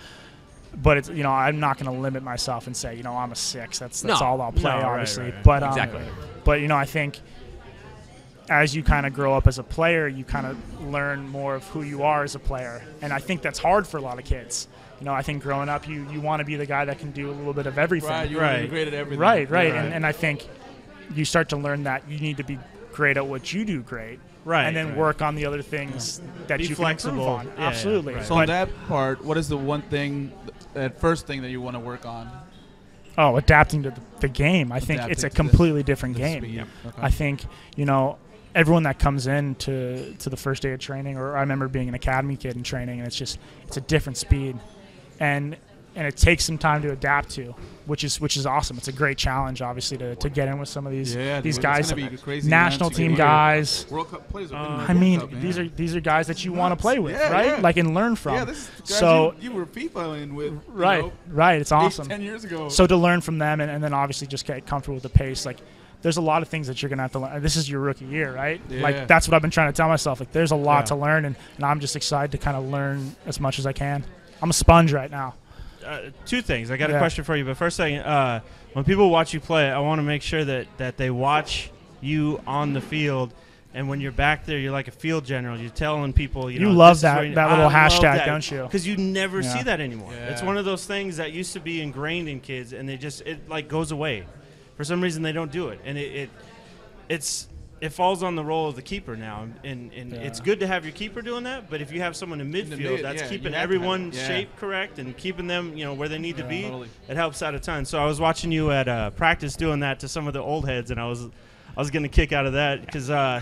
but it's you know I'm not going to limit myself and say you know I'm a six. That's that's No. all I'll play, No, right, obviously. right, right. But um, Exactly. but you know I think as you kind of grow up as a player, you kind of learn more of who you are as a player, and I think that's hard for a lot of kids. You know, I think growing up, you you want to be the guy that can do a little bit of everything. Right, you're Right. great at everything. Right, right. Right. And, and I think you start to learn that you need to be great at what you do great. Right, And then right. work on the other things that Be you flexible. can improve on. Yeah, yeah, Absolutely. right. So on that part, what is the one thing, that first thing that you want to work on? oh, adapting to the, the game. I think it's a to the- completely different game. speed. Okay. I think, you know, everyone that comes in to, to the first day of training, or I remember being an academy kid in training, and it's just, it's a different speed. And and it takes some time to adapt to, which is which is awesome. It's a great challenge, obviously, to, to get in with some of these Yeah, these dude, guys, national team You're gonna hear guys. World Cup players. the uh, I mean, Cup, these are these are guys that you want to play with, Yeah, right? yeah. Like and learn from. Yeah, this is guys so you, you were FIFAing with. you right, know, right. It's eight, awesome. Ten years ago. So to learn from them and, and then obviously just get comfortable with the pace, like there's a lot of things that you're gonna have to learn. This is your rookie year, right? Yeah. Like that's what I've been trying to tell myself. Like there's a lot Yeah. to learn, and, and I'm just excited to kind of learn as much as I can. I'm a sponge right now. uh, two things. I got a question for you, but first thing, uh, when people watch you play, I want to make sure that that they watch you on the field. And when you're back there, you're like a field general. You're telling people, you, You know, love that- where you- that little I hashtag, that, don't you? Because you never Yeah. see that anymore. It's one of those things that used to be ingrained in kids, and they just it like goes away. For some reason, they don't do it, and it, it it's it falls on the role of the keeper now, and, and Yeah. it's good to have your keeper doing that. But if you have someone in the midfield mid, that's yeah, keeping you have to have everyone. Yeah. shape correct and keeping them, you know, where they need to be, totally. it helps out a ton. So I was watching you at uh, practice doing that to some of the old heads, and I was. I was getting a kick out of that because uh,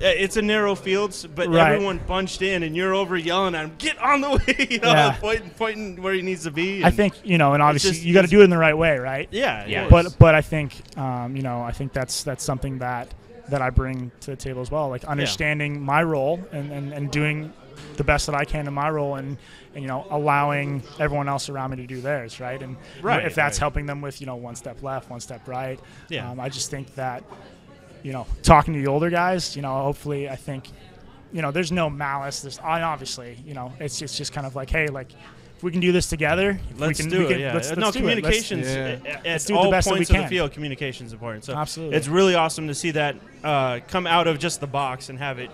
it's a narrow field, but Right. everyone bunched in, and you're over yelling at him, "Get on the [LAUGHS] way!" You know, Yeah. pointing, pointing where he needs to be. I think you know, and obviously just- you got to do it in the right way, right? yeah, Yeah. But but I think um, you know I think that's that's something that that I bring to the table as well, like understanding my role and, and, and doing the best that I can in my role and, and you know allowing everyone else around me to do theirs, right? And Right, if that's right. helping them with you know one step left, one step right, Yeah. um, I just think that you know talking to the older guys, you know, hopefully I think you know there's no malice. There's obviously you know it's it's just kind of like hey like. If we can do this together, Let's we can, do we it. Yeah. let's, no, let's do it. Let's- Yeah. at, at Let's do it the all best we points of the can. field. Communications is important. So Absolutely. it's really awesome to see that uh, come out of just the box and have it.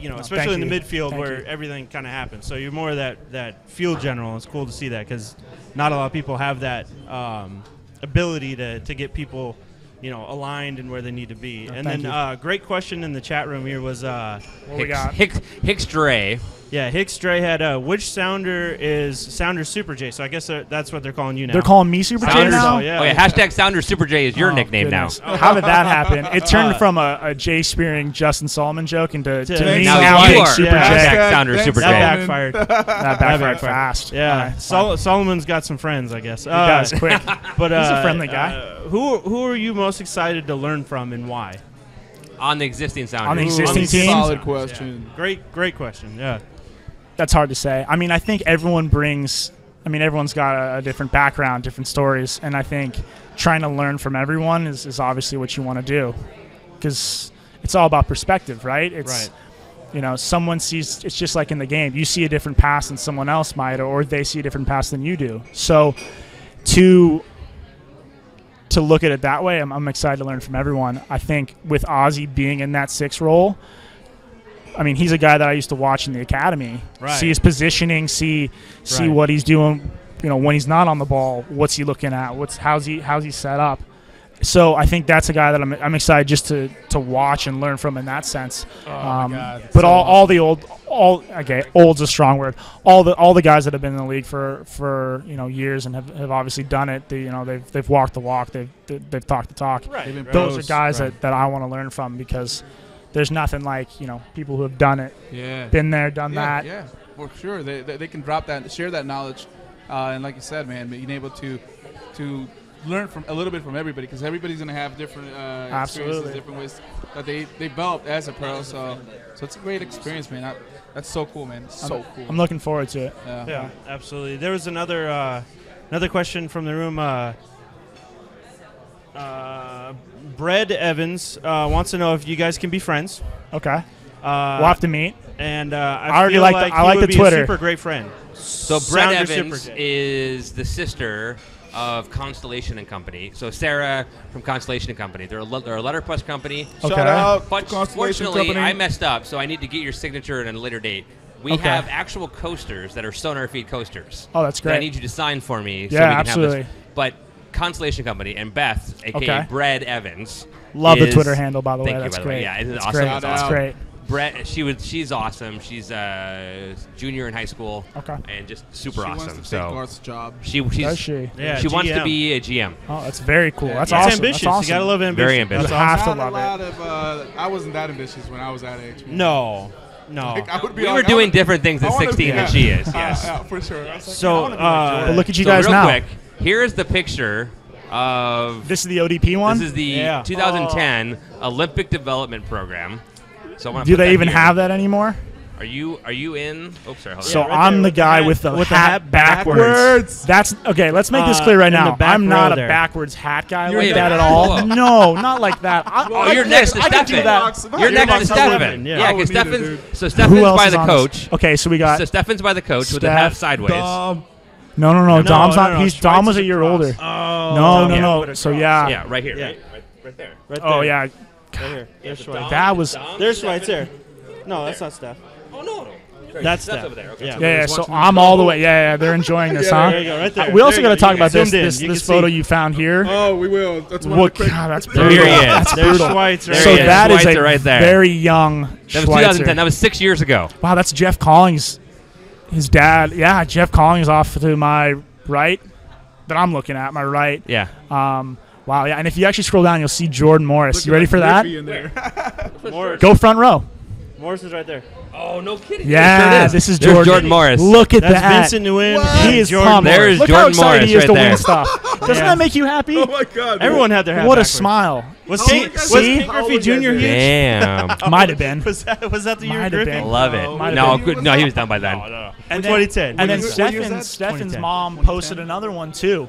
You know, No, especially in the you. midfield Thank where you. everything kind of happens. So you're more that that field general. It's cool to see that because not a lot of people have that um, ability to to get people. You know, aligned and where they need to be. and then, uh, great question in the chat room here was, uh, what we Hicks, got. Hicks, Hicks Dre. Yeah, Hicks Dre had uh, which sounder is Sounder Super J? So I guess uh, that's what they're calling you now. They're calling me Super J now. oh, yeah. Yeah, hashtag Sounder Super J is your Oh, nickname goodness. now. How did that happen? It turned Uh, from a, a Jay Spearing Justin Solomon joke into to To- me Now now you are Super Yeah. J. hashtag Sounder Thanks, Super J. Solomon. backfired. [LAUGHS] That That backfired backfired. fast. Yeah, Alright, fine. Sol- Solomon's got some friends, I guess. He Uh, does quick. [LAUGHS] But uh, He's a friendly guy. uh, who who are you most excited to learn from and why? On the existing Sounder. On the Ooh, existing team? Solid question. Great, great question. Yeah. That's hard to say. I mean, I think everyone brings. I mean, everyone's got a, a different background, different stories, and I think trying to learn from everyone is, is obviously what you want to do, because it's all about perspective, right? It's Right. you know, someone sees it's just like in the game. You see a different pass than someone else might, or they see a different pass than you do. So, to to look at it that way, I'm, I'm excited to learn from everyone. I think with Ozzy being in that six role, I mean, he's a guy that I used to watch in the academy. Right. See his positioning, see see Right. what he's doing. You know, when he's not on the ball, what's he looking at? What's how's he how's he set up? So I think that's a guy that I'm, I'm excited just to, to watch and learn from in that sense. um, God, but so all, all the old all okay old's a strong word. All the all the guys that have been in the league for, for you know years and have, have obviously done it. They, you know they've they've walked the walk. They've they've, they've talked the talk. Right. Right. Those Pros, are guys right. that, that I want to learn from because there's nothing like you know people who have done it, Yeah. been there, done yeah, that. Yeah, for sure. They, they, they can drop that, share that knowledge, uh, and like you said, man, being able to to learn from a little bit from everybody because everybody's gonna have different uh, experiences, Absolutely. different ways that they they developed as a pro. So so it's a great experience, man. I, that's so cool, man. It's so cool. I'm looking forward to it. yeah. Yeah, absolutely. There was another uh, another question from the room. Uh, Brett Evans uh, wants to know if you guys can be friends. Okay, Uh, we'll have to meet. and uh, I, I already feel like the- I he like would the be Twitter. A super great friend. So Brett Evans is the sister of Constellation and Company. So Sarah from Constellation and Company. They're a, le- they're a letterpress company. Okay. Shout out But to Constellation fortunately, Company. I messed up, so I need to get your signature at a later date. We Okay. have actual coasters that are sonar feed coasters. Oh, that's that I need you to sign for me. so Yeah, we can absolutely. Have this. But Constellation Company and Beth, aka Okay. Brett Evans. Love the Twitter handle, by the way. Thank you, That's by the way. great. Yeah, isn't it That's awesome? Great. Shout That's out. great. Brett, she was she's awesome. She's a junior in high school. Okay. And just super she awesome. wants to take so Garth's job. she she's Does she? Yeah, she wants to be a GM. Oh, that's very cool. That's Yeah. It's awesome. ambitious. That's awesome. You gotta love ambition. Very ambitious. That's You awesome. have to love a it. lot of. Uh, I wasn't that ambitious when I was that age. man. No. No. Like, I would be We all- were doing wanna- different things at 16 be- than she is. [LAUGHS] Uh, Yes. yeah, for sure. I like, So, I wanna be like uh, But look at you so guys real now. quick, here is the picture of This is the ODP one. this is the Yeah. 2010 Olympic Development Program. So I wanna Do they even here. have that anymore? Are you are you in? Oh, sorry. Hold So on. right I'm the guy with the with the hat hat backwards. backwards. That's okay. Let's make this Uh, clear right in now. I'm not a there. backwards hat guy Wait like that at all. No, not like that. I, Oh, I you're could- next to I could do that. You're next to Stefan. yeah. Yeah, because would need Stefan's so Who Stefan's by the coach. this? Okay, so we got So Stefan's by the coach with the Steph, hat sideways. Dom. No, no, no. No, Dom's no, not. no, He's Schweitz Dom was is a year across. older. Oh. no, yeah. no, no. So yeah. Yeah, right here. Yeah. Right, right, right there. Right Oh there. yeah. Right here. There's Schweitz. That was. There's Schweitz there. No, that's not Steph. Oh no. Sorry, That's Steph's Steph. over there. Okay. Yeah. Yeah, yeah. So I'm all the way. Yeah, yeah. They're enjoying this, huh? There you go, right there. Uh, we also got to talk about this this this photo see. you found here. Oh, we will. That's one What? of the quick. God, that's There he is. That's There's brutal. Schweitz right So he there. is. that is Schweitzer a right there. very young That was Schweitzer. 2010. That was six years ago. Wow, that's Jeff Collins. His dad. Yeah, Jeff Collins off to my right. That I'm looking at my right. Yeah. Um, wow, yeah. And if you actually scroll down, you'll see Jordan Morris. Look you ready that for that? In there. [LAUGHS] Morris. Go front row. Morris is right there. Oh no kidding. Yeah, this is There's Jordan. Jordan Morris. Look at That's that. Vincent Nguyen. He is Jordan pumped. There's Look how Jordan excited he Morris is to right win there. stuff. Doesn't Yeah. that make you happy? oh my God. dude. Everyone had their hat what a smile. Was Oh King, my God, was see? King How old Griffey Jr. dude? here? Damn. [LAUGHS] Might have been. Was that was that the year Might of have Griffey? been. Love it. Might No, good. No, he was done by then. No, no, no. And For then- 2010. And then What year was Steffens, that? Steffens' 2010. mom posted another one too,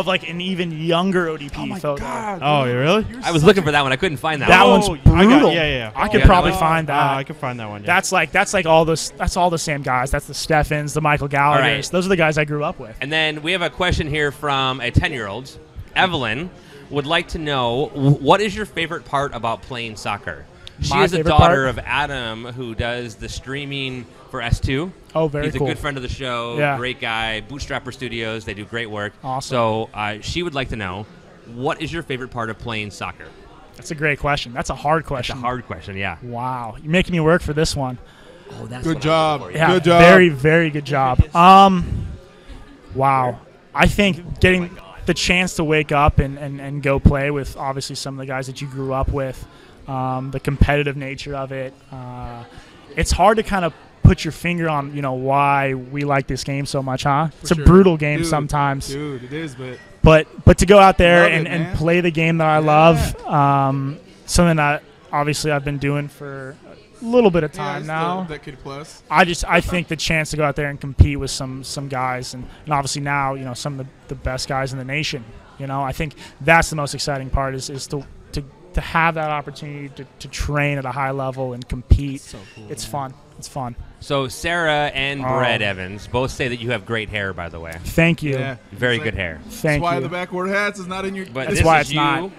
of like an even younger ODP Oh my photo. God. Oh, dude. really? You're I was looking for that one. I couldn't find that. That one. one's Oh, I got- brutal. yeah, yeah. I could probably that find that. Uh, I can find that one. Yeah. That's like that's like all those. That's all the same guys. That's the Steffens, the Michael Gallagher's. right. Those are the guys I grew up with. And then we have a question here from a 10 year old. Evelyn would like to know what is your favorite part about playing soccer? She My is a favorite daughter part? of Adam, who does the streaming for S2. Oh, very He's cool. a good friend of the show, Yeah. great guy. Bootstrapper Studios, they do great work. Awesome. So uh, she would like to know what is your favorite part of playing soccer? That's a great question. That's a hard question. It's a hard question, yeah. Wow, you're making me work for this one. Oh, that's Good job. Yeah, Good job. very very good job. [LAUGHS] Um, wow, I think getting the chance to wake up and, and, and go play with obviously some of the guys that you grew up with, um, the competitive nature of it. Uh, it's hard to kind of put your finger on you know why we like this game so much, huh? it's sure. a brutal game Dude, sometimes. Dude, it is, but but but to go out there and, it, and play the game that I love, um, something that obviously I've been doing for a little bit of time it's now. The, Decade plus. I just I think the chance to go out there and compete with some some guys and, and obviously now you know some of the, the best guys in the nation. You know I think that's the most exciting part is, is to, to to have that opportunity to, to train at a high level and compete. So cool. It's fun. It's fun. So Sarah and Oh. Brett Evans both say that you have great hair, by the way. Thank you. Yeah. Very It's good hair. Thank That's why you. the backward hats is not in your. But That's this why is it's you not.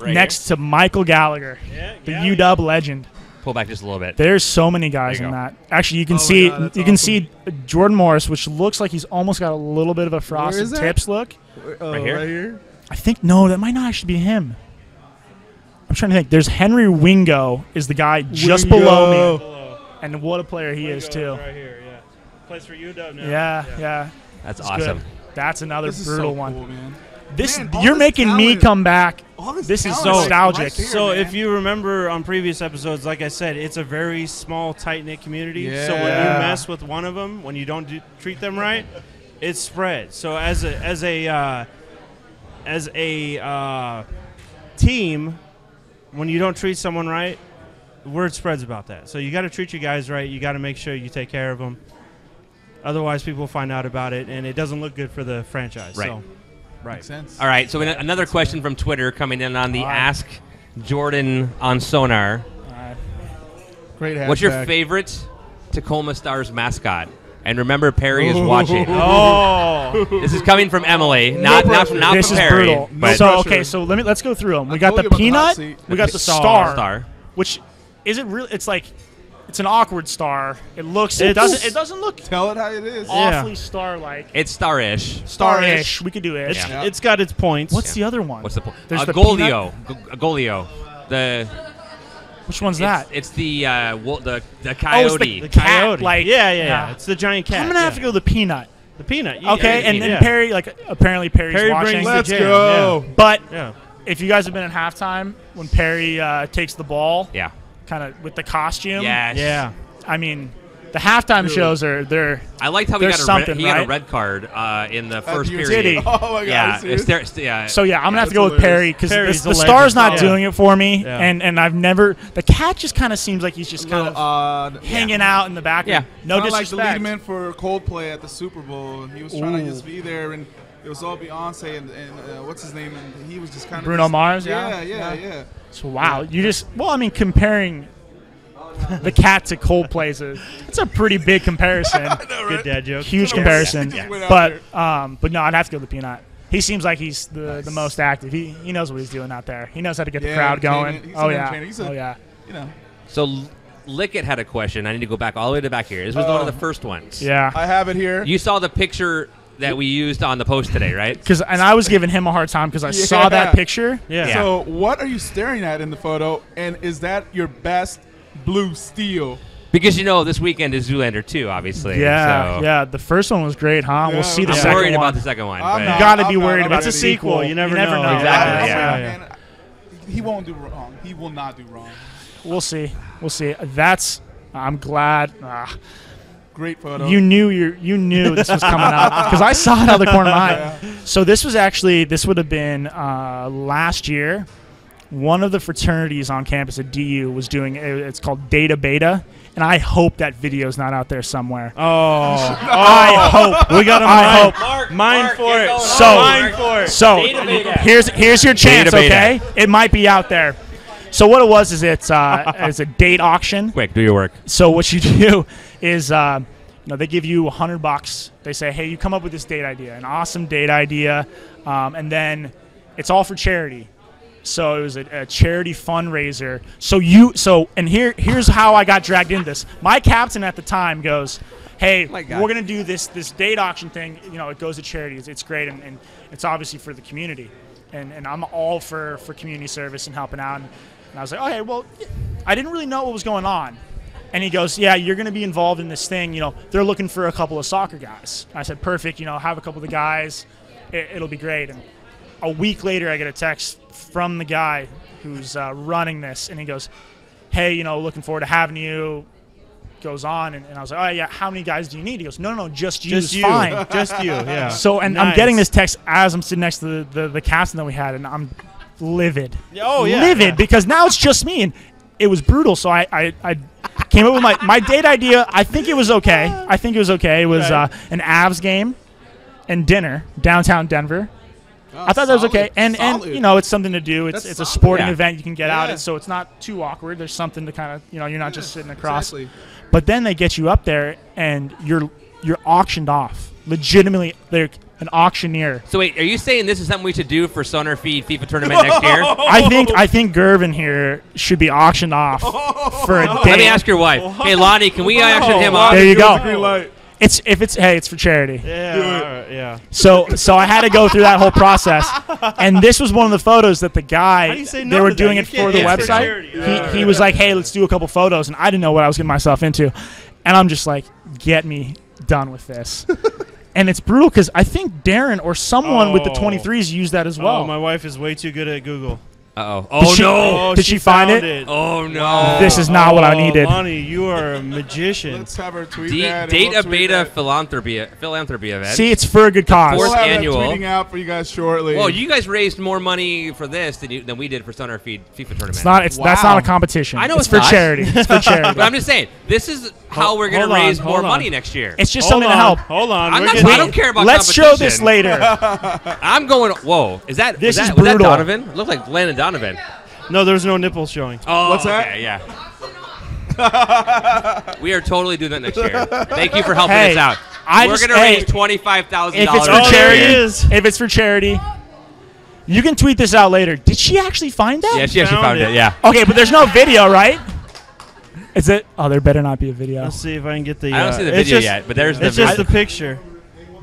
right Next to Michael Gallagher, Yeah, the yeah. UW legend. Pull back just a little bit. There's so many guys in you that. Actually, you can Oh see God, that's you can see Jordan Morris, which looks like he's almost got a little bit of a frosted tips look. Oh, Right here? Right here. I think no, that might not actually be him. I'm trying to think. There's Henry Wingo is the guy just Wingo. below me, and what a player he is too. Right here, yeah. Plays for UW now. Yeah, yeah, That's it's awesome. good. That's another This is brutal so one. cool, man. This Man, you're this making me come back. All this, This is so nostalgic. right there, So man. if you remember on previous episodes, like I said, it's a very small, tight knit community. Yeah. So when you mess with one of them, when you don't do, treat them right, it spreads. So as a as a uh, as a uh, team, when you don't treat someone right, word spreads about that. So you got to treat your guys right. You got to make sure you take care of them. Otherwise, people find out about it, and it doesn't look good for the franchise. Right. So, right. Makes sense. All right, so in another question from Twitter coming in on the All right. Ask Jordan on Sonar. Uh, Great hashtag. What's your favorite Tacoma Stars mascot? And remember, Perry is watching. [LAUGHS] Oh, [LAUGHS] This is coming from Emily, not not from, not this from is Perry. brutal. But so pressure. okay, so let me let's go through them. We I got the you about the peanut. we got the Star. star, star. which is it really? It's like it's an awkward star. It looks. It It's- doesn't. It doesn't look Tell it how it is. Yeah. awfully star-like. It's starish. Star-ish. We could do it. Yeah. it's got its points. What's the other one? What's the point? There's uh, the Golio. G- Golio. The Which one's it's, that? it's the uh, wo- the the Oh, it's coyote. the The cat, like- yeah, yeah, yeah, yeah. It's the giant cat. I'm gonna have yeah. to go the peanut. The peanut. yeah, Okay, yeah, and, yeah. and Perry, like apparently Perry's Perry watching. brings the Let's jam, go. but Yeah. if you guys have been at halftime when Perry uh, takes the ball, yeah. kind of with the costume, Yes. Yeah. I mean, the halftime shows are they're I liked how he There's got a red, something, he got a red card uh, in the first period. Did [LAUGHS] he? Oh my god. Yeah, are you it's there- yeah. So yeah, I'm gonna have to That's go with Perry because the, the the star's not legend. doing it for me, Yeah. and and I've never the cat just kind of seems like he's just kind of odd. hanging out in the back. Yeah. no Kinda like the disrespect. lead man for Coldplay at the Super Bowl. He was trying Ooh. to just be there, and it was all Beyonce and, and uh, what's his name, and he was just kind of Bruno Mars, Yeah, yeah? yeah, yeah. so wow, you just well, I mean, comparing the cat to Coldplay's a it's a pretty big comparison, [LAUGHS] Good dad joke. huge Yes. comparison. Just went out But um, but no, I'd have to go with the Peanut. He seems like he's the, the most active. He he knows what he's doing out there. He knows how to get the crowd going. He's Oh yeah. He's a- oh yeah, You know, so Lickett had a question. I need to go back all the way to the back here. This was one of Oh. the first ones. yeah. I have it here. You saw the picture that we used on the post today, right? [LAUGHS] Because and I was giving him a hard time because I saw that picture. Yeah. Yeah. So, what are you staring at in the photo? And is that your best blue steel? Because you know this weekend is Zoolander 2, obviously. Yeah, so yeah. The first one was great, huh? Yeah, we'll see the I'm I'm second worried one. about the second one. I'm not- you got to be I'm not- worried I'm about not It's a sequel. sequel. You never know. know. Exactly, Yeah. yeah. Man, he won't do wrong. He will not do wrong. We'll see. We'll see. That's. I'm glad. ah, Great photo. you knew you you knew this was coming up because I saw it out of the corner of my eye. [LAUGHS] So this was actually this would have been uh, last year. One of the fraternities on campus at DU was doing it's called Data Beta, and I hope that video's not out there somewhere. Oh, [LAUGHS] I hope we got a I mine. hope. Mine Mark, for it. So- mine for it. So here's here's your chance, Data beta. okay? It might be out there. So what it was is it's uh, it's a date auction. Quick, do your work. So what you [LAUGHS] do is, uh, you know, they give you a hundred bucks. They say, hey, you come up with this date idea, an awesome date idea, um, and then it's all for charity. So it was a, a charity fundraiser. So you, so and here, here's how I got dragged into this. My captain at the time goes, "Hey, My we're gonna do this this date auction thing. You know, it goes to charities. It's, great, and, and it's obviously for the community. And and I'm all for for community service and helping out. And, and I was like, okay, well, I didn't really know what was going on. And he goes, Yeah, you're going to be involved in this thing. You know, they're looking for a couple of soccer guys. I said, Perfect. You know, have a couple of the guys. It, it'll be great. And a week later, I get a text from the guy who's uh, running this. And he goes, Hey, you know, looking forward to having you. Goes on. And, and I was like, Oh, yeah, how many guys do you need? He goes, No, no, no, just you. Just you. fine. [LAUGHS] Just you. Yeah. So, and I'm getting this text as I'm sitting next to the, the, the captain that we had. And I'm livid Oh yeah. livid yeah. because now it's just me and it was brutal. So I, I, I came up with my, my date idea. I think it was okay. I think it was okay. It was uh, an Avs game and dinner downtown Denver. I thought that was okay, and and you know it's something to do. It's That's it's a sporting Yeah. event. You can get out Yeah. it, so it's not too awkward. There's something to kind of you know you're not just sitting across. Exactly. But then they get you up there and you're you're auctioned off. Legitimately, they're an auctioneer. So wait, are you saying this is something we should do for Sonar Feed FIFA tournament next year? [LAUGHS] I think I think Gervin here should be auctioned off for a day. Let me ask your wife. Hey, Lonnie, can we [LAUGHS] auction him off? There you go. The green light. It's if it's hey, it's for charity. Yeah. all right, yeah. So so I had to go through that whole process, and this was one of the photos that the guy do you say they were to that? doing You it for the ask for website. charity. He, Yeah. he was like, hey, let's do a couple photos, and I didn't know what I was getting myself into, and I'm just like, get me done with this. [LAUGHS] and it's brutal because I think Darren or someone with the Oh. 23s used that as oh, well. oh, my wife is way too good at Google. Uh oh. Did Oh she- no. Oh, Did she find found it? Oh no. This is not what I Oh, needed. Lonnie, you are a magician. Let's have her tweet D- that. and date we'll a tweet beta that. philanthropy philanthropy event. See, it's for a good cause. Fourth We'll have annual. tweeting out for you guys shortly. well, you guys raised more money for this than you, than we did for Sonar Feed FIFA tournament. It's not. It's that's not a competition. I know it's, it's for not. charity. It's for [LAUGHS] charity. But I'm just saying, this is how we're going hold to on, raise more on. money next year. it's just Hold something on, to help. Hold on. I'm not- getting- I don't care about Let's show this later. [LAUGHS] I'm going. Whoa, is that This is that, brutal. Donovan? It looked like Landon Donovan. No, there's no nipples showing. Oh, What's that? okay, Yeah. [LAUGHS] we are totally doing that next year. Thank you for helping Hey, us out. I We're just- gonna hey, raise twenty five thousand if it's dollars. for Oh, there charity, he is. if it's for charity, you can tweet this out later. Did she actually find that? Yeah, she actually Found found it. it. Yeah. Okay, but there's no video, right? Is it? Oh, there better not be a video. Let's see if I can get the. I don't uh, see the it's video just- yet, but there's the. It's just the picture.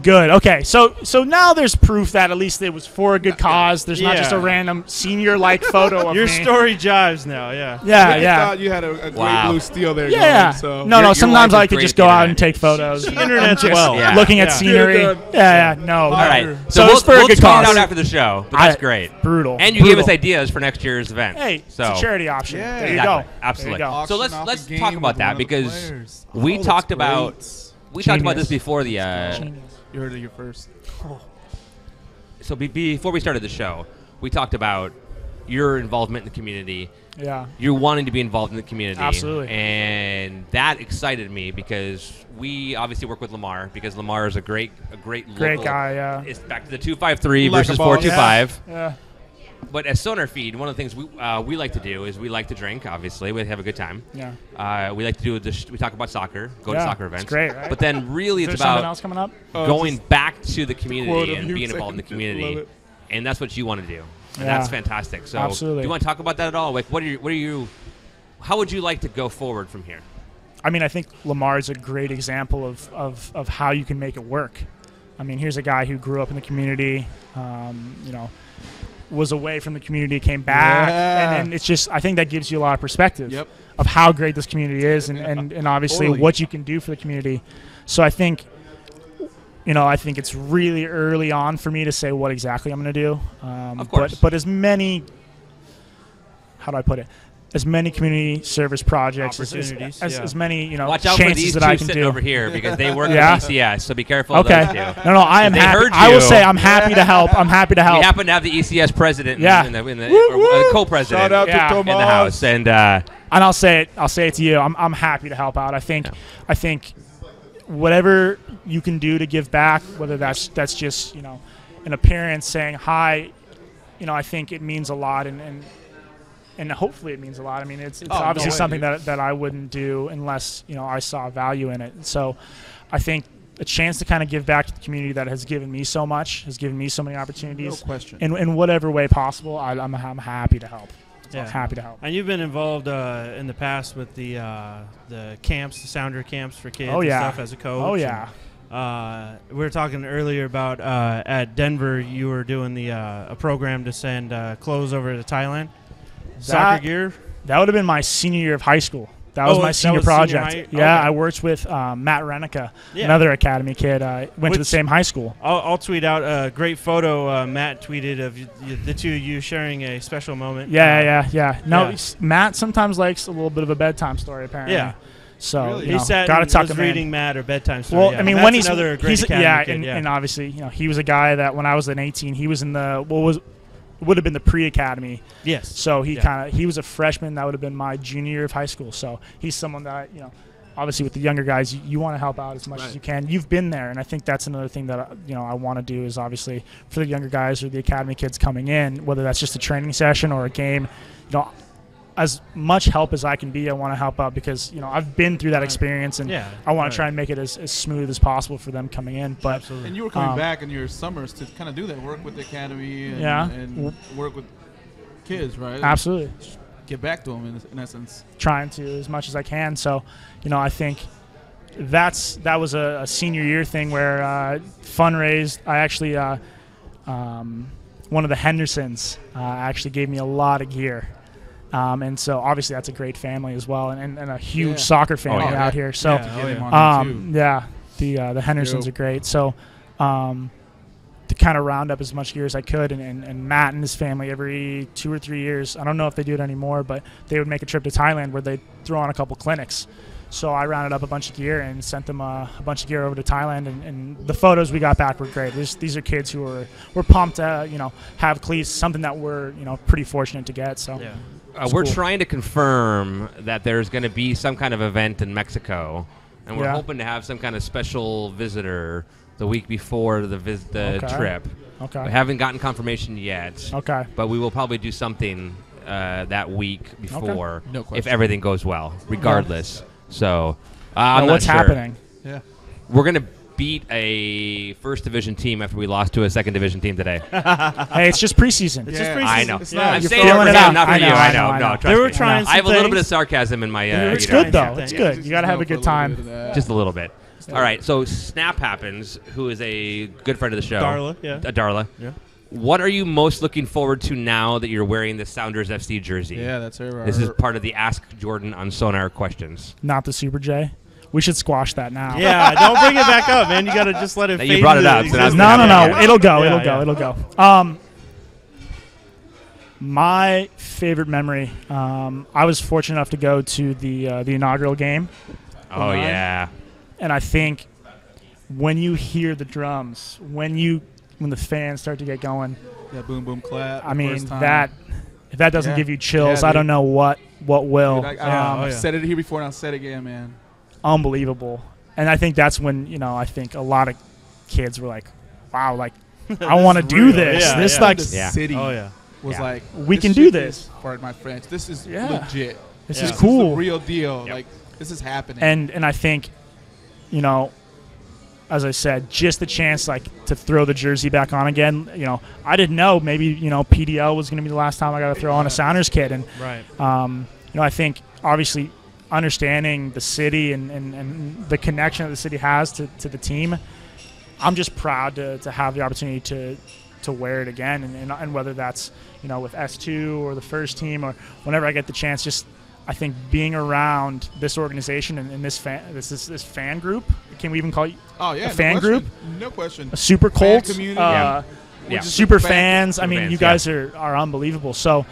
Good. Okay. So so now there's proof that at least it was for a good cause. There's not just a random senior like [LAUGHS] photo of Your me. story jives now, yeah. Yeah, I yeah. thought you had a, a great Wow. blue steel there. Yeah. Going, so. no, Your- no. your Sometimes wife I is like to great just at go the out internet. and take photos. The internet's well. Yeah. Looking at Yeah. scenery. Good, Yeah, good. yeah. No. All right. Sure. So we'll, it's for a we'll good tweet it cause. out after the show. But that's I- great. Brutal. And you gave us Brutal. ideas for next year's event. Hey, so it's a charity option. Yeah. there you Exactly. go. Absolutely. There you go. So let's Auction off let's a talk about with that one of the because players. we that's talked about great. we talked about this before the uh, Genius. You heard it here first. Oh. so be, before we started the show, we talked about your involvement in the community. Yeah. You're wanting to be involved in the community. Absolutely. And that excited me because we obviously work with Lamar because Lamar is a great a great Great local- guy. Yeah. It's back to the 253 Like versus boss. 425. Yeah. But as Sonar Feed, one of the things we uh, we like to do is we like to drink. Obviously, we have a good time. Yeah. Uh, we like to do the sh- we talk about soccer, go to Yeah, soccer it's events. great, right? But then really, Is there it's something about else coming up? Oh, going just back to the community of and being involved in the community, and that's what you want to do. And Yeah. that's fantastic. So, Absolutely. do you want to talk about that at all? Like, what are you? What are you? How would you like to go forward from here? I mean, I think Lamar is a great example of, of, of how you can make it work. I mean, here's a guy who grew up in the community, um, you know, was away from the community, came back, Yeah. and, and it's just I think that gives you a lot of perspective Yep. of how great this community is, and, and, and obviously Totally. what you can do for the community. So I think, you know, I think it's really early on for me to say what exactly I'm going to do. Um, Of course. but but as many, how do I put it? As many community service projects, as, as, Opportunities, as, yeah. as many you know Watch out for chances these that two I can sitting do. over here because they work [LAUGHS] Yeah? at ECS. So be careful of Okay. those two. No, no, I am happy. heard I will say I'm happy to help. I'm happy to help. We happen to have the ECS president Yeah. in the, in the, Woo, or, woo. uh, co-president Shout out Yeah. to In in the house, and uh, and I'll say it. I'll say it to you. I'm, I'm happy to help out. I think Yeah. I think whatever you can do to give back, whether that's that's just you know an appearance saying hi, you know I think it means a lot, and and, and hopefully it means a lot. I mean it's, it's Oh, obviously way, something that that I wouldn't do unless you know I saw value in it. So I think a chance to kind of give back to the community that has given me so much, has given me so many opportunities. No opportunities. question. In, in whatever way possible, I, I'm, I'm happy to help. Yeah. Happy to help. And you've been involved uh, in the past with the uh, the camps, the sounder camps for kids Oh, and yeah. stuff as a coach. Oh and, yeah. Uh, we were talking earlier about uh, at Denver, you were doing the uh, a program to send uh, clothes over to Thailand. Soccer That- gear. That would have been my senior year of high school. That was Oh, my senior was senior project. high? Yeah, Okay. I worked with um, Matt Renica, Yeah. another academy kid. Uh, went to the same high school. I'll, I'll tweet out a great photo uh, Matt tweeted of you, the two of you sharing a special moment. Yeah, yeah, yeah. No, yeah. Matt sometimes likes a little bit of a bedtime story. Apparently. Yeah. So Really? you He know, sat gotta and tuck was him reading in. Matt or bedtime story. Well, yeah. I mean, Matt's when he's another great he's academy yeah, kid, and, yeah. and obviously you know he was a guy that when I was an 18, he was in the what was would have been the pre-academy. yes. So he Yeah. kind of he was a freshman. That would have been my junior year of high school. So he's someone that I, you know, obviously with the younger guys, you, you want to help out as much as you can. You've been there, and I think that's another thing that I- you know I want to do is obviously for the younger guys or the academy kids coming in, whether that's just a training session or a game, you know. As much help as I can be, I want to help out because you know I've been through that Right. experience, and Yeah. I want right. to try and make it as, as smooth as possible for them coming in. But Absolutely. And you were coming Um, back in your summers to kind of do that, work with the academy and, Yeah. and work with kids, right? absolutely, Get back to them in, in essence. trying to as much as I can. So, you know, I think that's that was a, a senior year thing where uh, fundraised. I actually uh, um, one of the Hendersons uh, actually gave me a lot of gear. Um, and so obviously that's a great family as well, and, and, and a huge Yeah. soccer family yeah. out here. So Yeah. To Oh, get him yeah. on there, um, yeah, the uh, the Hendersons Yep. are great. So um, to kind of round up as much gear as I could, and, and, and Matt and his family every two or three years. I don't know if they do it anymore, but they would make a trip to Thailand where they throw on a couple clinics. So I rounded up a bunch of gear and sent them uh, a bunch of gear over to Thailand, and, and the photos we got back were great. This, these are kids who were were pumped to you know have cleats, something that we're you know pretty fortunate to get. So Yeah. Uh, we're cool. trying to confirm that there's going to be some kind of event in Mexico, and we're Yeah. hoping to have some kind of special visitor the week before the vis- the Okay. trip. We haven't gotten confirmation yet, okay, but we will probably do something uh, that week before No if everything goes well, regardless. So uh, I'm Now, not what's sure. happening? Yeah. We're going to beat a first division team after we lost to a second division team today. [LAUGHS] hey, it's just preseason. It's Yeah. just I know. It's Yeah. not- I'm you're saying it for it him, out. not for I you. know, I I know. know, No, trust They were me. trying I have a little bit of sarcasm in my. Uh, It's you know, good though. Yeah, It's good. Just You gotta have a good time. bit of that. Just a little bit. All right, so Snap happens, who is a good friend of the show. Darla, yeah. Uh, Darla. Yeah. What are you most looking forward to now that you're wearing the Sounders FC jersey? Yeah, that's her. This is part of the Ask Jordan on Sonar questions. Not the Super J. We should squash that now. Yeah, don't bring it back up, man. You gotta just let it. Now, fade you brought it up, so. No, no, no. Yeah. It'll go. Yeah, it'll go. yeah. It'll go. Um, my favorite memory. Um, I was fortunate enough to go to the uh, the inaugural game, Oh Alright. yeah. and I think when you hear the drums, when you when the fans start to get going, Yeah, boom, boom, clap. I mean that if that doesn't Yeah. give you chills, Yeah, I don't know what what will. Dude, I, Yeah, um, I've yeah. said it here before, and I'll say it again, man. Unbelievable. And I think that's when you know I think a lot of kids were like, "Wow, like [LAUGHS] I want to do this. Yeah, this yeah. like the Yeah. city Oh yeah. was Yeah. like, We can do this. is- Pardon my French. This is Yeah. legit. this Yeah. is This cool." the real deal. Yep. Like this is happening. and and I think, you know, as I said, just the chance like to throw the jersey back on again. You know, I didn't know maybe you know PDL was going to be the last time I got to throw on a Sounders kit, and Right. um, you know I think obviously understanding the city and, and, and the connection that the city has to, to the team, I'm just proud to, to have the opportunity to to wear it again, and, and, and whether that's you know with S2 or the first team or whenever I get the chance, just I think being around this organization and, and this fan this, this this fan group, can we even call it oh yeah, a no fan question. group? No question. a super Fan cult? community. Uh, Yeah. Yeah. just a super fan- fans. I mean, fans, you guys are, are unbelievable. So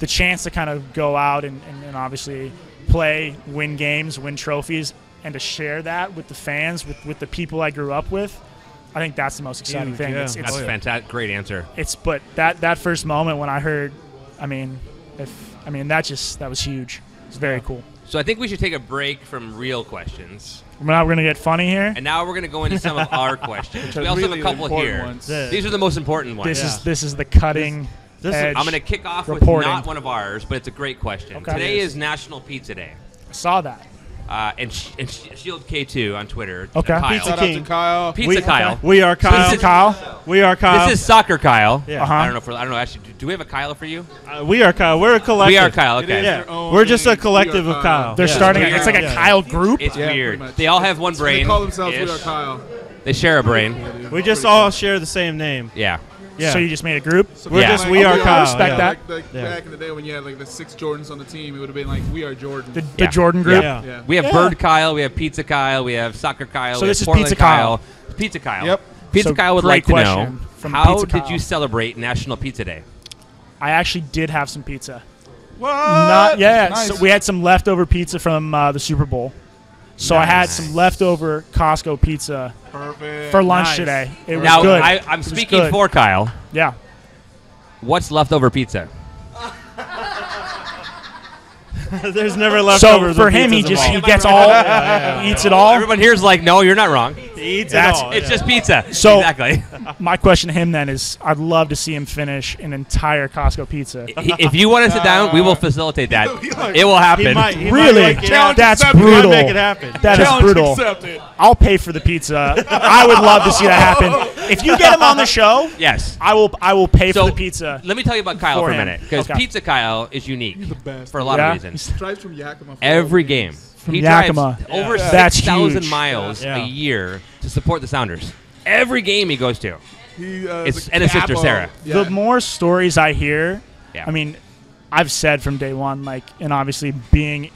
the chance to kind of go out and, and, and obviously play, win games, win trophies, and to share that with the fans, with, with the people I grew up with, I think that's the most exciting Huge, thing. yeah. It's, it's, That's Oh, fantastic. Great answer. it's but that that first moment when I heard, I mean, if I mean that just that was huge. It's very cool. So I think we should take a break from real questions, Now we're gonna get funny here. and now we're going to go into some of our [LAUGHS] questions. We also really have a couple here. ones. These are the most important ones. This Yeah. is this is the cutting. This is- edge. I'm going to kick off Reporting. with not one of ours, but it's a great question. Okay. Today Yes. is National Pizza Day. I saw that. Uh, and, Sh- and Sh- Shield K2 on Twitter. Okay. Kyle. Pizza Shout out King. to Kyle. Pizza We- Kyle. We are Kyle. This is- Kyle. we are Kyle. This is soccer Kyle. Yeah. Uh-huh. I don't know if we're, I don't know actually. Do, do we have a Kyle for you? Uh, we are Kyle. We're a collective. We are Kyle. It Okay. is Yeah. their own We're just a thing. collective We are of Kyle. They're Yeah. starting. weird. It's like a Yeah. Kyle group. It's Yeah, pretty weird. much. They all have one brain. They brain. call themselves We ish. Are Kyle. They share a brain. We just all share the same name. Yeah. Yeah. So you just made a group. We're Yeah. just we are Okay, I Kyle. respect yeah. that. Like, like Yeah. back in the day when you had like the six Jordans on the team, it would have been like We Are Jordan. The, the Yeah. Jordan group. Yeah. yeah. We have Yeah. Bird Kyle. We have Pizza Kyle. We have Soccer Kyle. So we this have is Portland Pizza Kyle. Pizza Kyle. Yep. Pizza So Kyle would like to know question from how Pizza did Kyle. you celebrate National Pizza Day? I actually did have some pizza. What? Not yeah. Nice. So we had some leftover pizza from uh, the Super Bowl. So I had some leftover Costco pizza Perfect. for lunch Nice. today. It was now good. I, I'm speaking good. for Kyle. yeah. What's leftover pizza? [LAUGHS] There's never leftovers. So for him, he pizzas just he gets all, [LAUGHS] he eats it all. Everyone here's like, no, you're not wrong. He eats That's- it all. It's yeah. just pizza. So- exactly. [LAUGHS] My question to him then is, I'd love to see him finish an entire Costco pizza. If you want to sit down, we will uh, facilitate that. [LAUGHS] It will happen. He might, he Really? might make it. That's He might brutal. make it happen. That is Challenge brutal. accepted. I'll pay for the pizza. I would love to see that happen. [LAUGHS] If you get him on the show, Yes. I will. I will pay So for the pizza. let me tell you about Kyle For for a minute because Okay. Pizza Kyle is unique the best. for a lot Yeah? of reasons. Drives from Yakima. for Every game, games. From he Yakima. drives over Yeah. Six thousand miles Yeah. a year to support the Sounders. Every game he goes to. He, uh, It's- and his sister. Sarah. Yeah. The more stories I hear, Yeah. I mean, I've said from day one, like, and obviously being